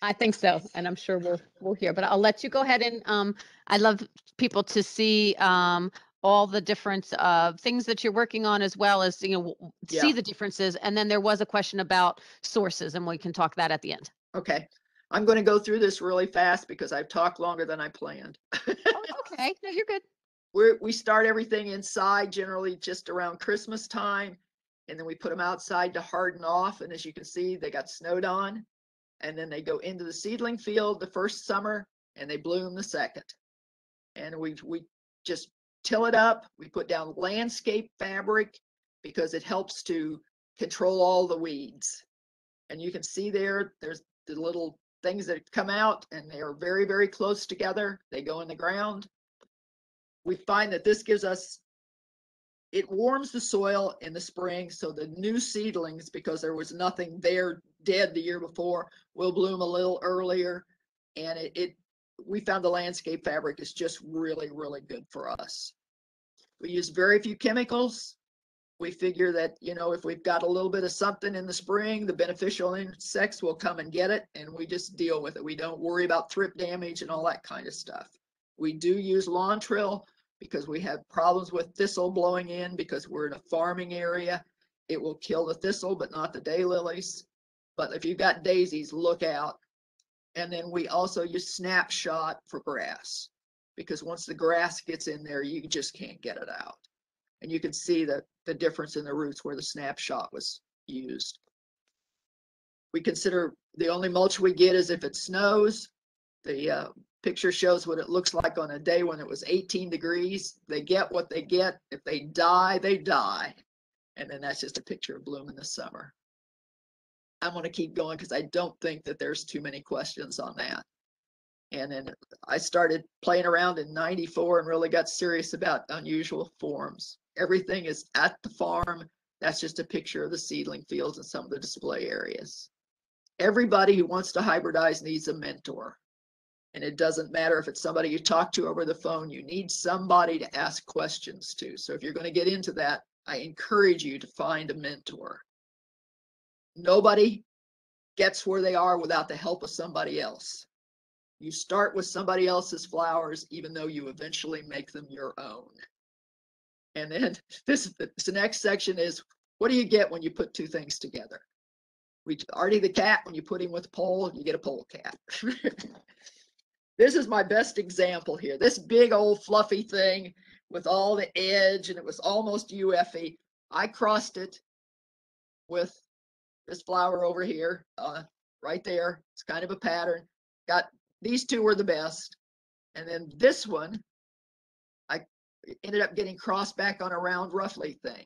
[SPEAKER 1] I think so, and I'm sure we'll, we'll hear, but I'll let you go ahead and, um, I'd love people to see, um, all the different, uh, things that you're working on as well as, you know, w-
[SPEAKER 2] Yeah.
[SPEAKER 1] see the differences. And then there was a question about sources and we can talk that at the end.
[SPEAKER 2] Okay, I'm going to go through this really fast because I've talked longer than I planned.
[SPEAKER 1] Oh, Okay, no, you're good.
[SPEAKER 2] We're, we start everything inside generally just around Christmas time. And then we put them outside to harden off. And as you can see, they got snowed on. And then they go into the seedling field the first summer and they bloom the second. And we, we just till it up. We put down landscape fabric because it helps to control all the weeds. And you can see there, there's the little things that come out and they are very, very close together. They go in the ground we find that this gives us it warms the soil in the spring so the new seedlings because there was nothing there dead the year before will bloom a little earlier and it, it we found the landscape fabric is just really really good for us we use very few chemicals we figure that you know if we've got a little bit of something in the spring the beneficial insects will come and get it and we just deal with it we don't worry about thrip damage and all that kind of stuff we do use Lontrel because we have problems with thistle blowing in because we're in a farming area. It will kill the thistle, but not the daylilies. But if you've got daisies, look out. And then we also use snapshot for grass because once the grass gets in there, you just can't get it out. And you can see the, the difference in the roots where the snapshot was used. We consider the only mulch we get is if it snows. The uh, picture shows what it looks like on a day when it was 18 degrees. They get what they get. If they die, they die. And then that's just a picture of bloom in the summer. I'm going to keep going because I don't think that there's too many questions on that. And then I started playing around in 94 and really got serious about unusual forms. Everything is at the farm. That's just a picture of the seedling fields and some of the display areas. Everybody who wants to hybridize needs a mentor And it doesn't matter if it's somebody you talk to over the phone, you need somebody to ask questions to. So if you're going to get into that, I encourage you to find a mentor. Nobody gets where they are without the help of somebody else. You start with somebody else's flowers, even though you eventually make them your own. And then this, this next section is, what do you get when you put two things together? We, Artie the cat, when you put him with pole, you get a pole cat. This is my best example here. This big old fluffy thing with all the edge and it was almost UFE. I crossed it with this flower over here, uh, right there. It's kind of a pattern. Got these two were the best. And then this one, ended up getting crossed back on a round roughly thing.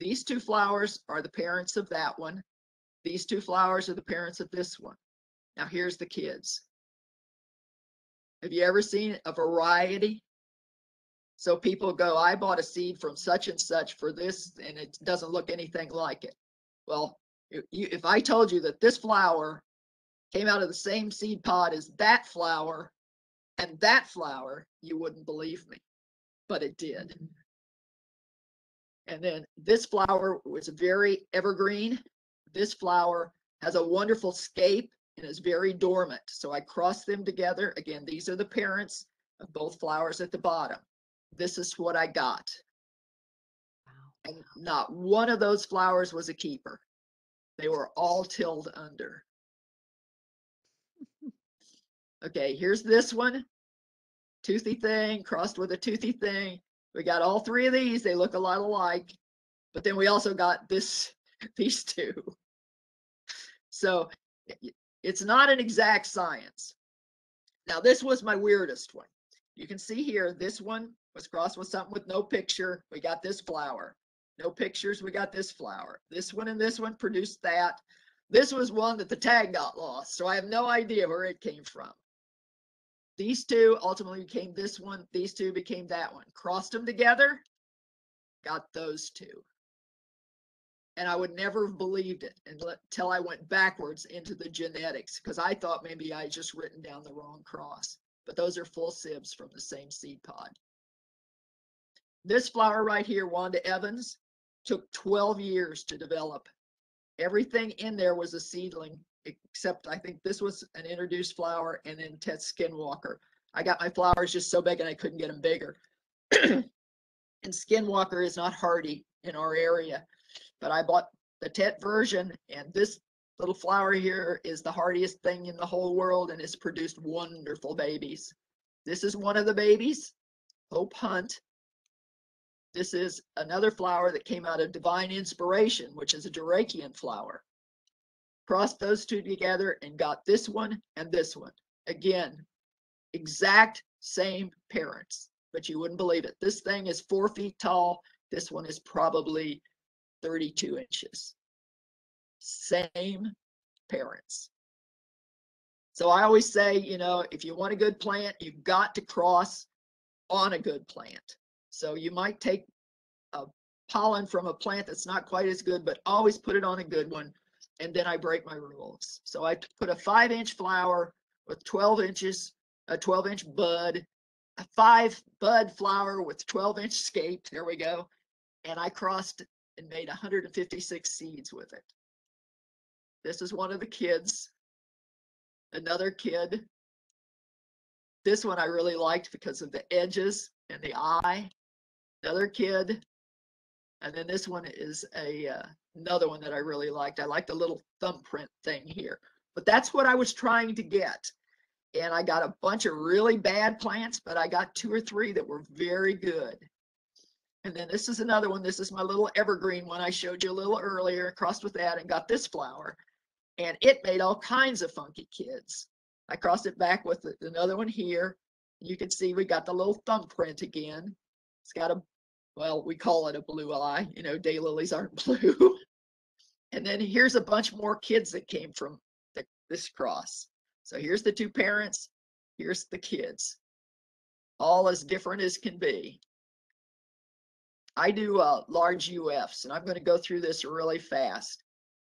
[SPEAKER 2] These two flowers are the parents of that one. These two flowers are the parents of this one. Now here's the kids. Have you ever seen a variety? So people go, I bought a seed from such and such for this and it doesn't look anything like it. Well, if, if I told you that this flower came out of the same seed pod as that flower and that flower, you wouldn't believe me, but it did. Mm-hmm. And then this flower was very evergreen. This flower has a wonderful scape and is very dormant. So I crossed them together. Again, these are the parents of both flowers at the bottom. This is what I got. And not one of those flowers was a keeper. They were all tilled under. Okay, here's this one. Toothy thing crossed with a toothy thing. We got all three of these. They look a lot alike. But then we also got this, these two. So it's not an exact science. Now, this was my weirdest one. You can see here, this one was crossed with something with no picture. We got this flower. No pictures, we got this flower. This one and this one produced that. This was one that the tag got lost, so I have no idea where it came from. These two ultimately became this one. These two became that one. Crossed them together, got those two and I would never have believed it until I went backwards into the genetics because I thought maybe I just written down the wrong cross. But those are full sibs from the same seed pod. This flower right here, Wanda Evans, took 12 years to develop. Everything in there was a seedling, except I think this was an introduced flower and then Tet Skinwalker. I got my flowers just so big and I couldn't get them bigger. and Skinwalker is not hardy in our area but I bought the Tet version and this little flower here is the hardiest thing in the whole world and it's produced wonderful babies. This is one of the babies, Hope Hunt. This is another flower that came out of Divine Inspiration, which is a Durakian flower. Crossed those two together and got this one and this one. Again, exact same parents, but you wouldn't believe it. This thing is four feet tall. This one is probably 32 inches. Same parents. So I always say, you know, if you want a good plant, you've got to cross on a good plant. So you might take a pollen from a plant that's not quite as good, but always put it on a good one. And then I break my rules. So I put a five inch flower with 12 inches, a 12 inch bud, a five bud flower with 12 inch scape. There we go. And I crossed and made 156 seeds with it. This is one of the kids. Another kid. This one I really liked because of the edges and the eye. Another kid. And then this one is a uh, another one that I really liked. I like the little thumbprint thing here. But that's what I was trying to get. And I got a bunch of really bad plants, but I got two or three that were very good. And then this is another one. This is my little evergreen one I showed you a little earlier, crossed with that and got this flower. And it made all kinds of funky kids. I crossed it back with another one here. You can see we got the little thumbprint again. It's got a, well, we call it a blue eye. You know, daylilies aren't blue. And then here's a bunch more kids that came from the, this cross. So here's the two parents. Here's the kids. All as different as can be. I do uh, large UFs, and I'm going to go through this really fast.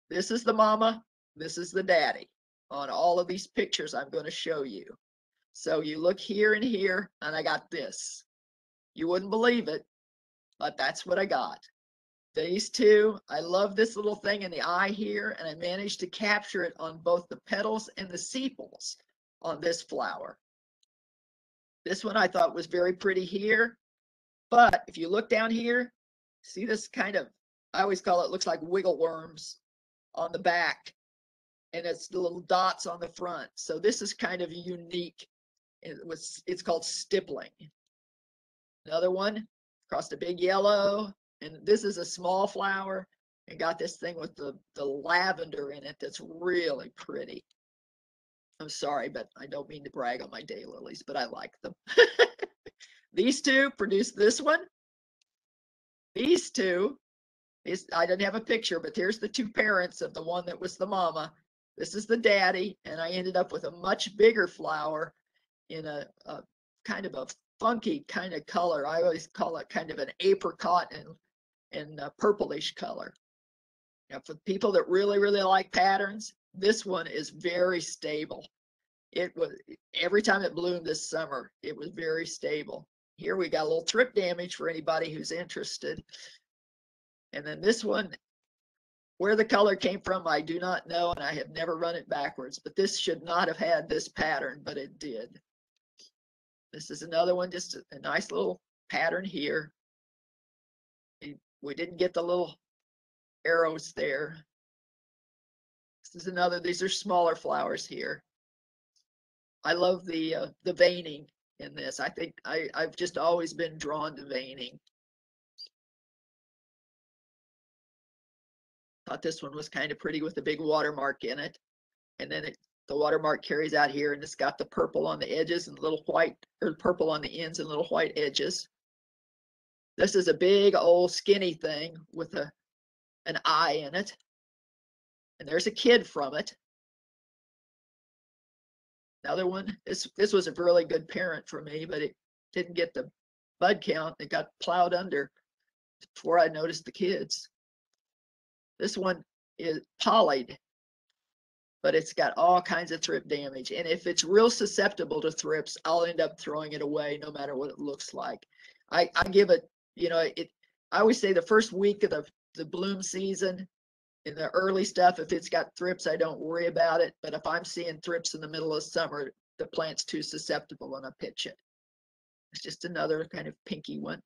[SPEAKER 2] This is the mama, this is the daddy on all of these pictures I'm going to show you. So you look here and here, and I got this. You wouldn't believe it, but that's what I got. These two, I love this little thing in the eye here, and I managed to capture it on both the petals and the sepals on this flower. This one I thought was very pretty here, but if you look down here, see this kind of, I always call it, looks like wiggle worms on the back. And it's the little dots on the front. So this is kind of unique. It was, it's called stippling. Another one across the big yellow, and this is a small flower and got this thing with the, the lavender in it that's really pretty. I'm sorry, but I don't mean to brag on my daylilies, but I like them. These two produced this one. These two, is I didn't have a picture, but here's the two parents of the one that was the mama. This is the daddy, and I ended up with a much bigger flower in a, a kind of a funky kind of color. I always call it kind of an apricot and and a purplish color. Now, for people that really, really like patterns, this one is very stable. It was every time it bloomed this summer, it was very stable. Here we got a little thrip damage for anybody who's interested. And then this one, where the color came from, I do not know, and I have never run it backwards, but this should not have had this pattern, but it did. This is another one, just a, a nice little pattern here. We- didn't get the little arrows there. This is another, these are smaller flowers here. I love the, uh, the veining in this. I think I, I've just always been drawn to veining. Thought this one was kind of pretty with the big watermark in it. And then it, the watermark carries out here and it's got the purple on the edges and little white, or purple on the ends and little white edges. This is a big old skinny thing with a, an eye in it. And there's a kid from it. Another one, this, this was a really good parent for me, but it didn't get the bud count. It got plowed under before I noticed the kids. This one is polleyed, but it's got all kinds of thrip damage. And if it's real susceptible to thrips, I'll end up throwing it away no matter what it looks like. I, I give it, you know, it, I always say the first week of the, the bloom season, in the early stuff, if it's got thrips, I don't worry about it. But if I'm seeing thrips in the middle of summer, the plant's too susceptible and I pitch it. It's just another kind of pinky one.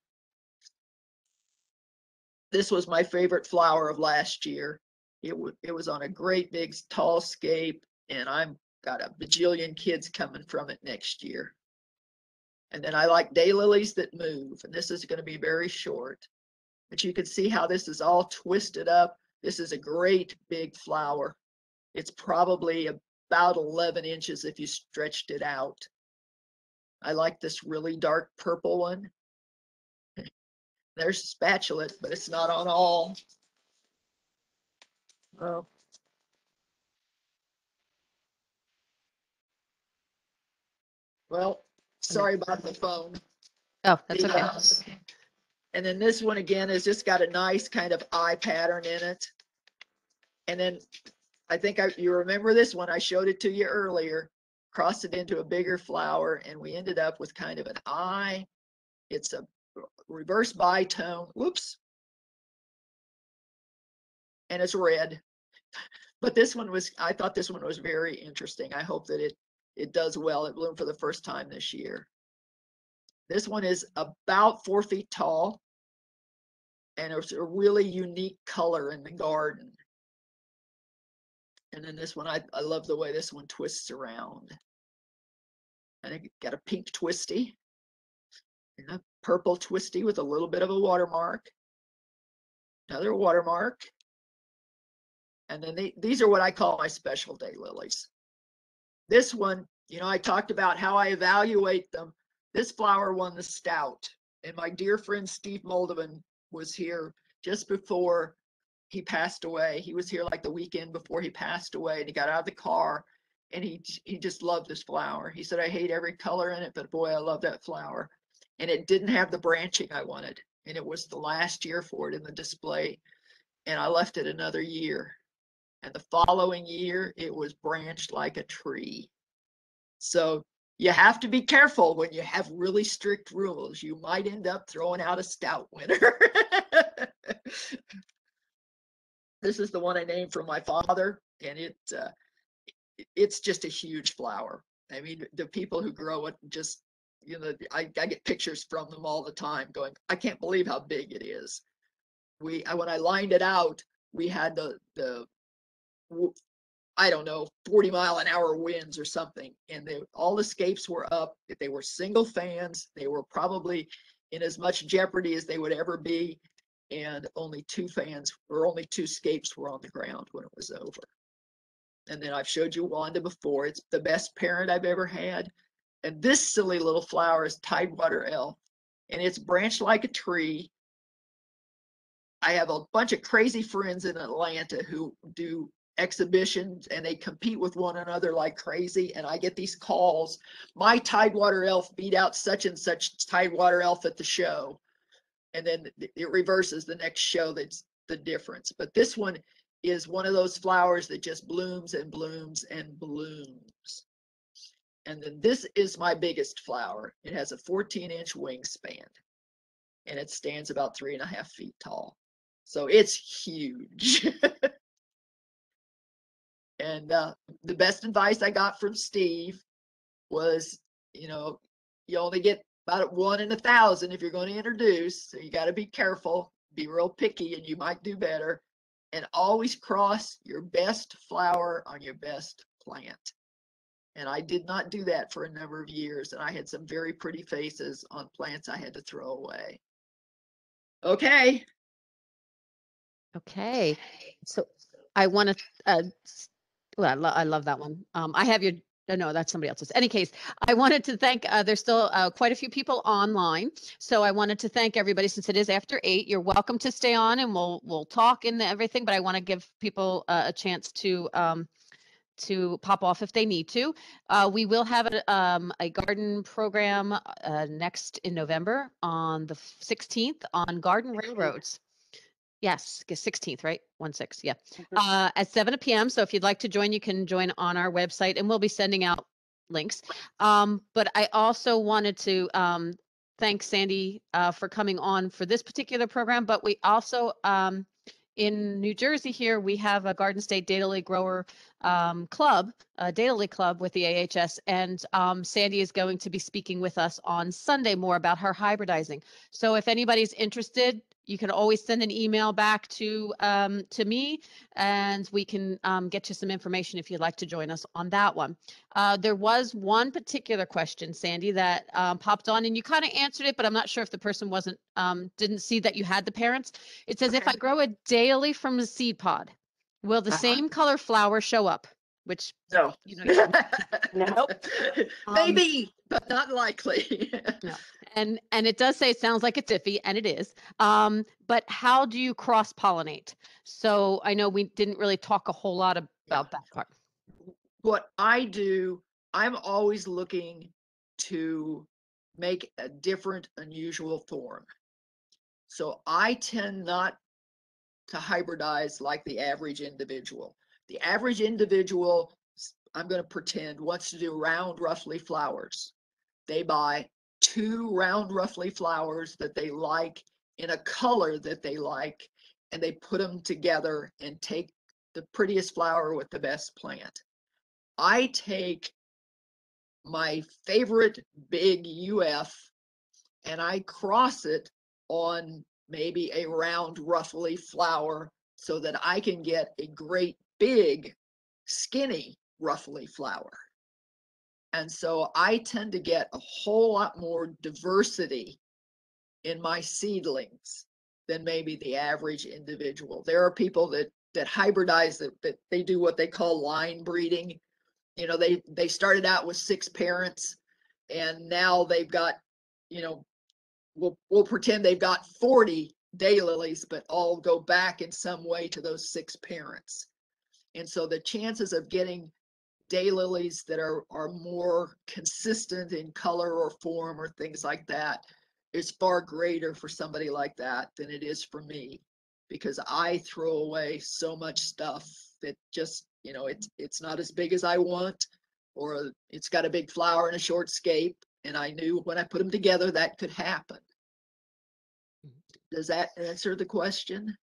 [SPEAKER 2] This was my favorite flower of last year. It was it was on a great big tall scape, and I'm got a bajillion kids coming from it next year. And then I like daylilies that move, and this is going to be very short. But you can see how this is all twisted up. This is a great big flower. It's probably about 11 inches if you stretched it out. I like this really dark purple one. There's spatula, but it's not on all. Oh. Well, sorry about the phone.
[SPEAKER 1] Oh, that's
[SPEAKER 2] The,
[SPEAKER 1] okay.
[SPEAKER 2] uh, And then this one again has just got a nice kind of eye pattern in it. And then I think I, you remember this one, I showed it to you earlier, crossed it into a bigger flower and we ended up with kind of an eye. It's a reverse bitone, whoops. And it's red. But this one was, I thought this one was very interesting. I hope that it, it does well. It bloomed for the first time this year. This one is about four feet tall. And it's a really unique color in the garden. And then this one, I, I love the way this one twists around. And it got a pink twisty. And a purple twisty with a little bit of a watermark. Another watermark. And then they, these are what I call my special day lilies. This one, you know, I talked about how I evaluate them. This flower won the stout. And my dear friend Steve Moldovan was here just before he passed away. He was here like the weekend before he passed away and he got out of the car and he he just loved this flower. He said, I hate every color in it, but boy, I love that flower. And it didn't have the branching I wanted. And it was the last year for it in the display. And I left it another year. And the following year, it was branched like a tree. So you have to be careful when you have really strict rules. You might end up throwing out a stout winner. this is the one I named for my father, and it uh, it's just a huge flower. I mean, the people who grow it just, you know, I, I get pictures from them all the time going, I can't believe how big it is. We, I, when I lined it out, we had the, the, I don't know, 40 mile an hour winds or something. And they, all the scapes were up. If They were single fans. They were probably in as much jeopardy as they would ever be. And only two fans or only two scapes were on the ground when it was over. And then I've showed you Wanda before. It's the best parent I've ever had. And this silly little flower is Tidewater Elf. And it's branched like a tree. I have a bunch of crazy friends in Atlanta who do exhibitions and they compete with one another like crazy. And I get these calls. My Tidewater Elf beat out such and such Tidewater Elf at the show. And then it- reverses the next show. That's the difference. But this one is one of those flowers that just blooms and blooms and blooms. And then this is my biggest flower. It has a 14 inch wingspan and it stands about three and a half feet tall. So it's huge. and uh, the best advice I got from Steve was, you know, you only get about one in a thousand if you're going to introduce. So you got to be careful, be real picky, and you might do better. And always cross your best flower on your best plant. And I did not do that for a number of years. And I had some very pretty faces on plants I had to throw away. Okay.
[SPEAKER 1] Okay, so I want to, uh, well, I, lo- I love that one. Um, I have your, no, no, that's somebody else's. Any case, I wanted to thank, uh, there's still, uh, quite a few people online. So I wanted to thank everybody since it is after eight. You're welcome to stay on and we'll, we'll talk and everything, but I want to give people uh, a chance to, um, to pop off if they need to. Uh, we will have a, um, a garden program, uh, next in November on the 16th on Garden Railroads. Yes, 16th, right? One six, yeah.
[SPEAKER 3] Mhm.
[SPEAKER 1] Uh, at 7 p.m. So if you'd like to join, you can join on our website and we'll be sending out links. Um, but I also wanted to um, thank Sandy uh, for coming on for this particular program. But we also, um, in New Jersey here, we have a Garden State Daylily Grower um, Club, a Daylily Club with the AHS. And um, Sandy is going to be speaking with us on Sunday more about her hybridizing. So if anybody's interested, you can always send an email back to um, to me and we can um, get you some information if you'd like to join us on that one. Uh, there was one particular question, Sandy, that um, popped on and you kind of answered it, but I'm not sure if the person wasn't um, didn't see that you had the parents. It says if I grow it daily from a seed pod, will the
[SPEAKER 2] Uh-huh.
[SPEAKER 1] same color flower show up? Which
[SPEAKER 2] No.
[SPEAKER 1] you know,
[SPEAKER 3] Nope.
[SPEAKER 1] Um,
[SPEAKER 2] Maybe, but not likely.
[SPEAKER 1] no, and and it does say it sounds like it's iffy and it is um but how do you cross pollinate so i know we didn't really talk a whole lot about that part
[SPEAKER 2] what I do, I'm always looking to make a different, unusual form. So I tend not to hybridize like the average individual. The average individual, I'm going to pretend, wants to do round, ruffly flowers. They buy two round, ruffly flowers that they like in a color that they like, and they put them together and take the prettiest flower with the best plant. I take my favorite big UF and I cross it on maybe a round ruffly flower so that I can get a great big skinny ruffly flower. And so I tend to get a whole lot more diversity in my seedlings than maybe the average individual. There are people that that hybridize that, that they do what they call line breeding. You know, they they started out with six parents and now they've got, you know, we'll we'll pretend they've got 40 daylilies, but all go back in some way to those six parents. And so the chances of getting daylilies that are are more consistent in color or form or things like that is far greater for somebody like that than it is for me because I throw away so much stuff that just, you know, it's it's not as big as I want or it's got a big flower and a short scape. And I knew when I put them together, that could happen. Mm-hmm. Does that answer the question?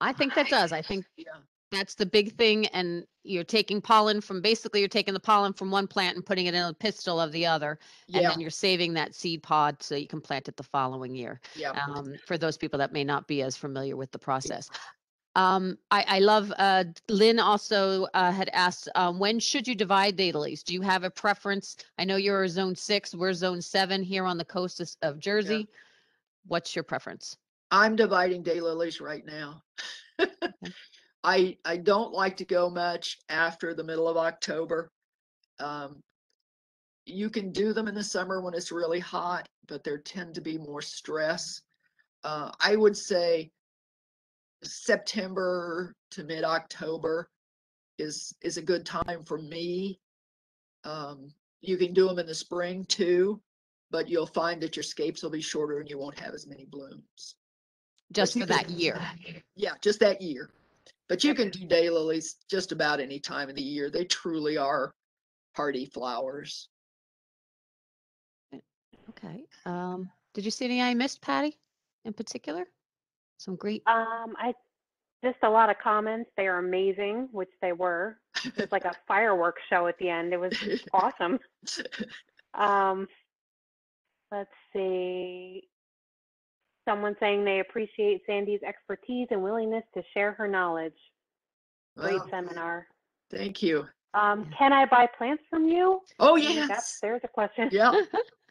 [SPEAKER 1] I think that does. I think
[SPEAKER 2] Yeah.
[SPEAKER 1] That's the big thing. And you're taking pollen from, basically you're taking the pollen from one plant and putting it in a pistil of the other. And
[SPEAKER 2] Yeah,
[SPEAKER 1] then you're saving that seed pod so you can plant it the following year.
[SPEAKER 2] yeah.
[SPEAKER 1] um, for those people that may not be as familiar with the process. Um, I, I love, uh, Lynn also, uh, had asked, um, when should you divide daylilies? Do you have a preference? I know you're a zone six, we're zone seven here on the coast of- of Jersey. What's your preference?
[SPEAKER 2] I'm dividing daylilies right now. I, I don't like to go much after the middle of October. Um, you can do them in the summer when it's really hot, but there tend to be more stress. Uh, I would say September to mid-October is, is a good time for me. Um, you can do them in the spring too, but you'll find that your scapes will be shorter and you won't have as many blooms.
[SPEAKER 1] Just for that year?
[SPEAKER 2] Yeah, just that year. But you can do daylilies just about any time of the year. They truly are hardy flowers.
[SPEAKER 1] Okay. Um, did you see any I missed, Patty, in particular? Some great,
[SPEAKER 3] Um, I just a lot of comments. They are amazing, which they were. It's like a fireworks show at the end. It was awesome. Um, let's see. Someone saying they appreciate Sandy's expertise and willingness to share her knowledge. Great seminar.
[SPEAKER 2] Thank you.
[SPEAKER 3] Um, can I buy plants from you?
[SPEAKER 2] Oh,
[SPEAKER 3] That's,
[SPEAKER 2] yes.
[SPEAKER 3] there's a question.
[SPEAKER 2] Yeah,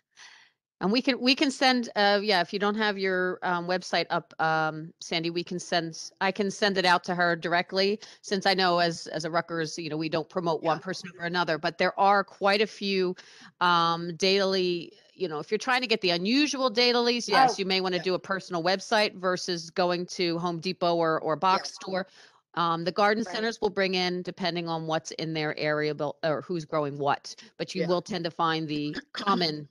[SPEAKER 1] and we can, we can send, uh, yeah, if you don't have your, um, website up, um, Sandy, we can send, I can send it out to her directly. Since I know as, as a Rutgers, you know, we don't promote one person over another, but there are quite a few, um, daily, you know, if you're trying to get the unusual dailies, yes,
[SPEAKER 3] Oh,
[SPEAKER 1] you may want to
[SPEAKER 2] yeah.
[SPEAKER 1] do a personal website versus going to Home Depot or, or box store. Um, the garden
[SPEAKER 3] Right.
[SPEAKER 1] centers will bring in depending on what's in their area, or who's growing what, but you
[SPEAKER 2] Yeah.
[SPEAKER 1] will tend to find the common,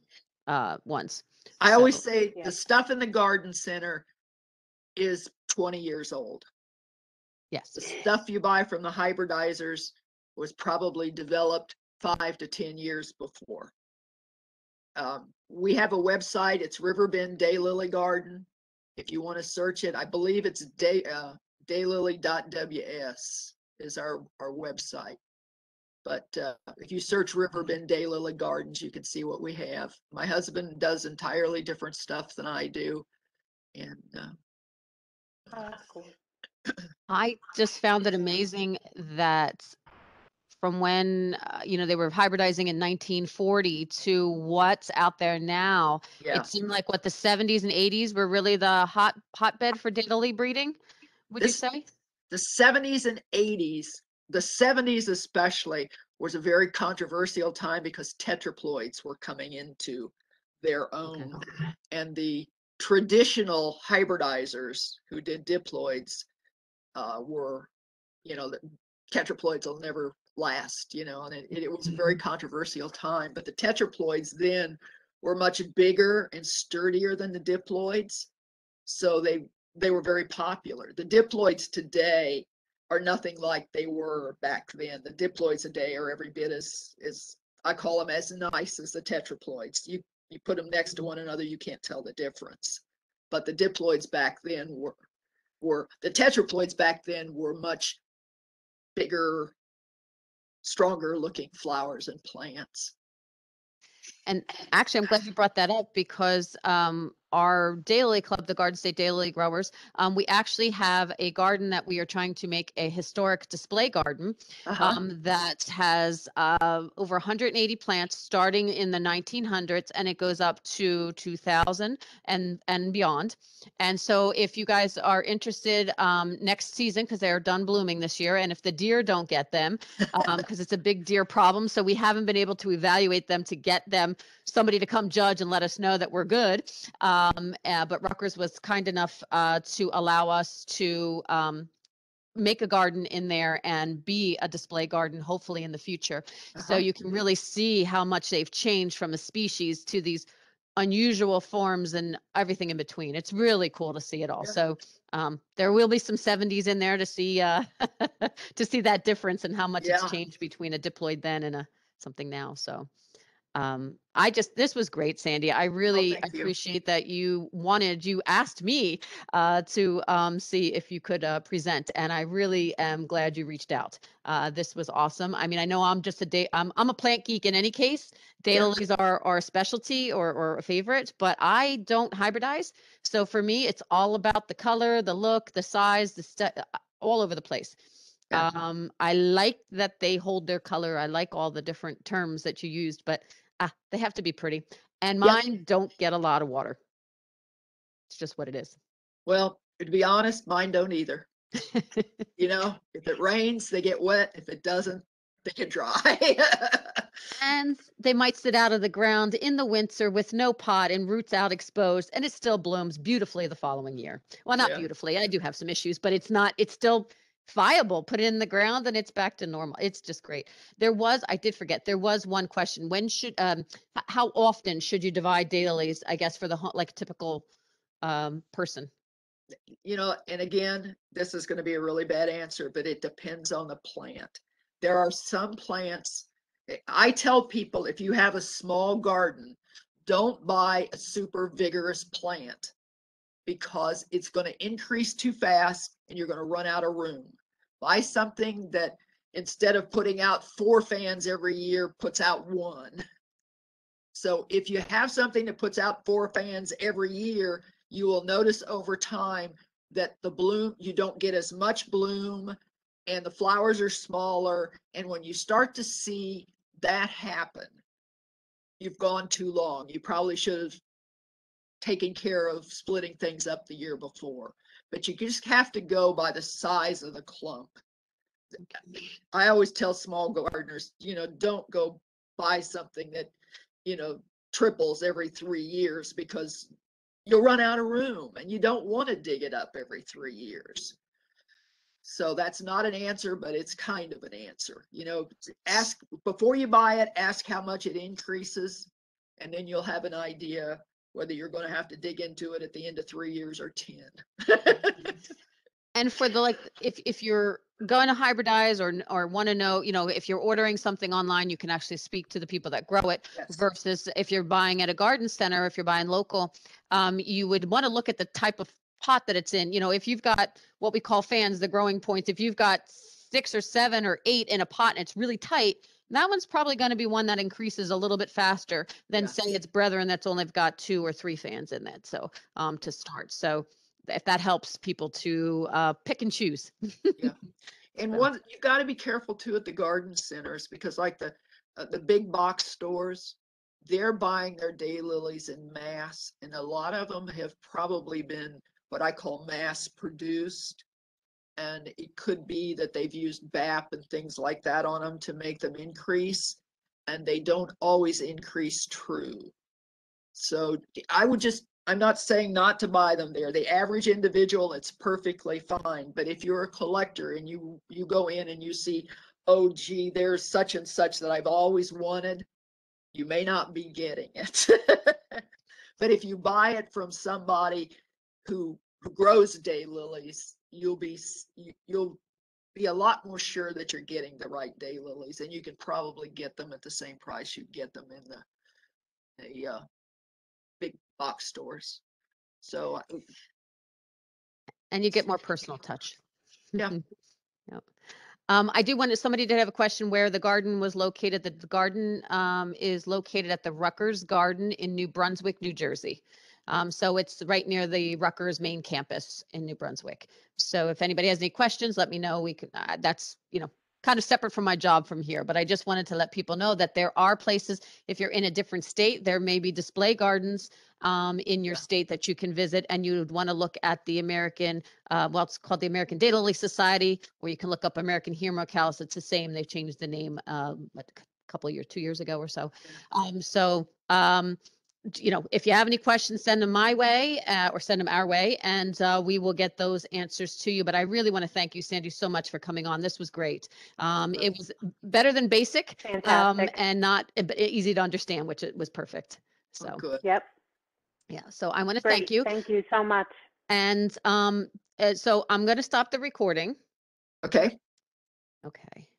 [SPEAKER 1] uh, ones.
[SPEAKER 2] I always
[SPEAKER 1] So-
[SPEAKER 2] say
[SPEAKER 3] Yeah.
[SPEAKER 2] the stuff in the garden center is twenty years old.
[SPEAKER 1] Yes.
[SPEAKER 2] The stuff you buy from the hybridizers was probably developed five to ten years before. Um, we have a website, it's Riverbend Daylily Garden. If you want to search it, I believe it's day, uh, daylily.ws is our, our website. But, uh, if you search Riverbend Daylily Gardens, you can see what we have. My husband does entirely different stuff than I do. And, uh,
[SPEAKER 3] Oh, that's cool.
[SPEAKER 1] I just found it amazing that from when, uh, you know, they were hybridizing in 1940 to what's out there now,
[SPEAKER 2] yeah.
[SPEAKER 1] it seemed like what the 70s and 80s were really the hot hotbed for daily breeding. Would you say?
[SPEAKER 2] the 70s and 80s, the 70s especially, was a very controversial time because tetraploids were coming into their own. And the traditional hybridizers who did diploids uh, were, you know, tetraploids will never last, you know, and it, it was a very controversial time. But the tetraploids then were much bigger and sturdier than the diploids. So they they were very popular. The diploids today are nothing like they were back then. The diploids today are every bit as as I call them as nice as the tetraploids. You you put them next to one another, you can't tell the difference. But the diploids back then were were the tetraploids back then were much bigger, stronger looking flowers and plants.
[SPEAKER 1] And actually, I'm glad you brought that up because um, our daily club, the Garden State Daily Growers, um, we actually have a garden that we are trying to make a historic display garden
[SPEAKER 2] Uh-huh.
[SPEAKER 1] um, that has uh, over 180 plants starting in the 1900s and it goes up to 2000 and and beyond. And so if you guys are interested um, next season, because they're done blooming this year, and if the deer don't get them, because it's a big deer problem, so we haven't been able to evaluate them to get them somebody to come judge and let us know that we're good. Um, uh, but Rutgers was kind enough uh, to allow us to um, make a garden in there and be a display garden, hopefully in the future. So
[SPEAKER 2] Uh-huh.
[SPEAKER 1] you can really see how much they've changed from a species to these unusual forms and everything in between. It's really cool to see it all.
[SPEAKER 2] Yeah.
[SPEAKER 1] So um, there will be some 70s in there to see uh, to see that difference and how much
[SPEAKER 2] Yeah.
[SPEAKER 1] it's changed between a diploid then and a something now. So um, I just this was great, Sandy. I really
[SPEAKER 2] thank you.
[SPEAKER 1] appreciate that you wanted you asked me uh, to um, see if you could uh, present, and I really am glad you reached out. Uh, this was awesome. I mean, I know I'm just a day I'm I'm a plant geek in any case.
[SPEAKER 2] Yeah.
[SPEAKER 1] Daylilies are are a specialty or or a favorite, but I don't hybridize. So for me, it's all about the color, the look, the size, the st- all over the place.
[SPEAKER 2] Yeah.
[SPEAKER 1] Um, I like that they hold their color. I like all the different terms that you used, but ah, they have to be pretty. And
[SPEAKER 2] Yep.
[SPEAKER 1] mine don't get a lot of water. It's just what it is.
[SPEAKER 2] Well, to be honest, mine don't either. You know, if it rains, they get wet. If it doesn't, they get dry.
[SPEAKER 1] and they might sit out of the ground in the winter with no pot and roots out exposed, and it still blooms beautifully the following year. Well, not
[SPEAKER 2] Yeah.
[SPEAKER 1] beautifully. I do have some issues, but it's not, it's still viable. Put it in the ground and it's back to normal. It's just great. There was, I did forget, there was one question. When should, um, how often should you divide dailies I guess, for the, like typical um, person?
[SPEAKER 2] you know, and again, this is going to be a really bad answer, but it depends on the plant. There are some plants, eh, I tell people if you have a small garden, don't buy a super vigorous plant because it's going to increase too fast and you're going to run out of room. Buy something that instead of putting out four fans every year, puts out one. So if you have something that puts out four fans every year, you will notice over time that the bloom, you don't get as much bloom and the flowers are smaller. And when you start to see that happen, you've gone too long. You probably should have taken care of splitting things up the year before. But you just have to go by the size of the clump. Mm-hmm. I always tell small gardeners, you know, don't go buy something that, you know, triples every three years because you'll run out of room and you don't want to dig it up every three years. So that's not an answer, but it's kind of an answer. You know, ask before you buy it, ask how much it increases, and then you'll have an idea whether you're going to have to dig into it at the end of three years or 10.
[SPEAKER 1] And for the like, if if you're going to hybridize or or want to know, you know, if you're ordering something online, you can actually speak to the people that grow it.
[SPEAKER 2] Yes.
[SPEAKER 1] Versus if you're buying at a garden center, if you're buying local, um, you would want to look at the type of pot that it's in. You know, if you've got what we call fans, the growing points. If you've got six or seven or eight in a pot and it's really tight, that one's probably going to be one that increases a little bit faster than
[SPEAKER 2] Yes.
[SPEAKER 1] say its brethren that's only got two or three fans in that. So um, to start, so if that helps people to uh, pick and choose.
[SPEAKER 2] Yeah, and
[SPEAKER 1] So-
[SPEAKER 2] one, you got to be careful too at the garden centers because like the, uh, the big box stores, they're buying their daylilies in mass and a lot of them have probably been what I call mass produced. And it could be that they've used BAP and things like that on them to make them increase. And they don't always increase true. So I would just, I'm not saying not to buy them there. The average individual, it's perfectly fine. But if you're a collector and you, you go in and you see, oh gee, there's such and such that I've always wanted, you may not be getting it. But if you buy it from somebody who, who grows daylilies, you'll be, you- you'll be a lot more sure that you're getting the right day lilies and you can probably get them at the same price you get them in the, the, uh, big box stores. So
[SPEAKER 1] and you get more personal touch.
[SPEAKER 2] Yeah.
[SPEAKER 1] Yep. Um, I do want to, somebody did have a question where the garden was located. The garden um, is located at the Rutgers Garden in New Brunswick, New Jersey. Um, so it's right near the Rutgers main campus in New Brunswick. So if anybody has any questions, let me know. We can. Uh, that's you know, kind of separate from my job from here, but I just wanted to let people know that there are places, if you're in a different state, there may be display gardens um, in your
[SPEAKER 2] Yeah.
[SPEAKER 1] state that you can visit and you would want to look at the American, uh, well, it's called the American Daylily Society, or you can look up American Hemerocallis. It's the same. They've changed the name um, a couple of years, two years ago or so. Um, so, um, you know, if you have any questions, send them my way uh, or send them our way, and uh, we will get those answers to you. But I really want to thank you, Sandy, so much for coming on. This was great. Um, it was better than basic um,
[SPEAKER 3] Fantastic.
[SPEAKER 1] and not uh, easy to understand, which it was perfect.
[SPEAKER 2] oh,
[SPEAKER 1] So,
[SPEAKER 2] good.
[SPEAKER 3] Yep.
[SPEAKER 1] yeah. So I want to
[SPEAKER 3] Great.
[SPEAKER 1] thank you.
[SPEAKER 3] Thank you so much.
[SPEAKER 1] And um, uh, so I'm going to stop the recording.
[SPEAKER 2] Okay.
[SPEAKER 1] Okay.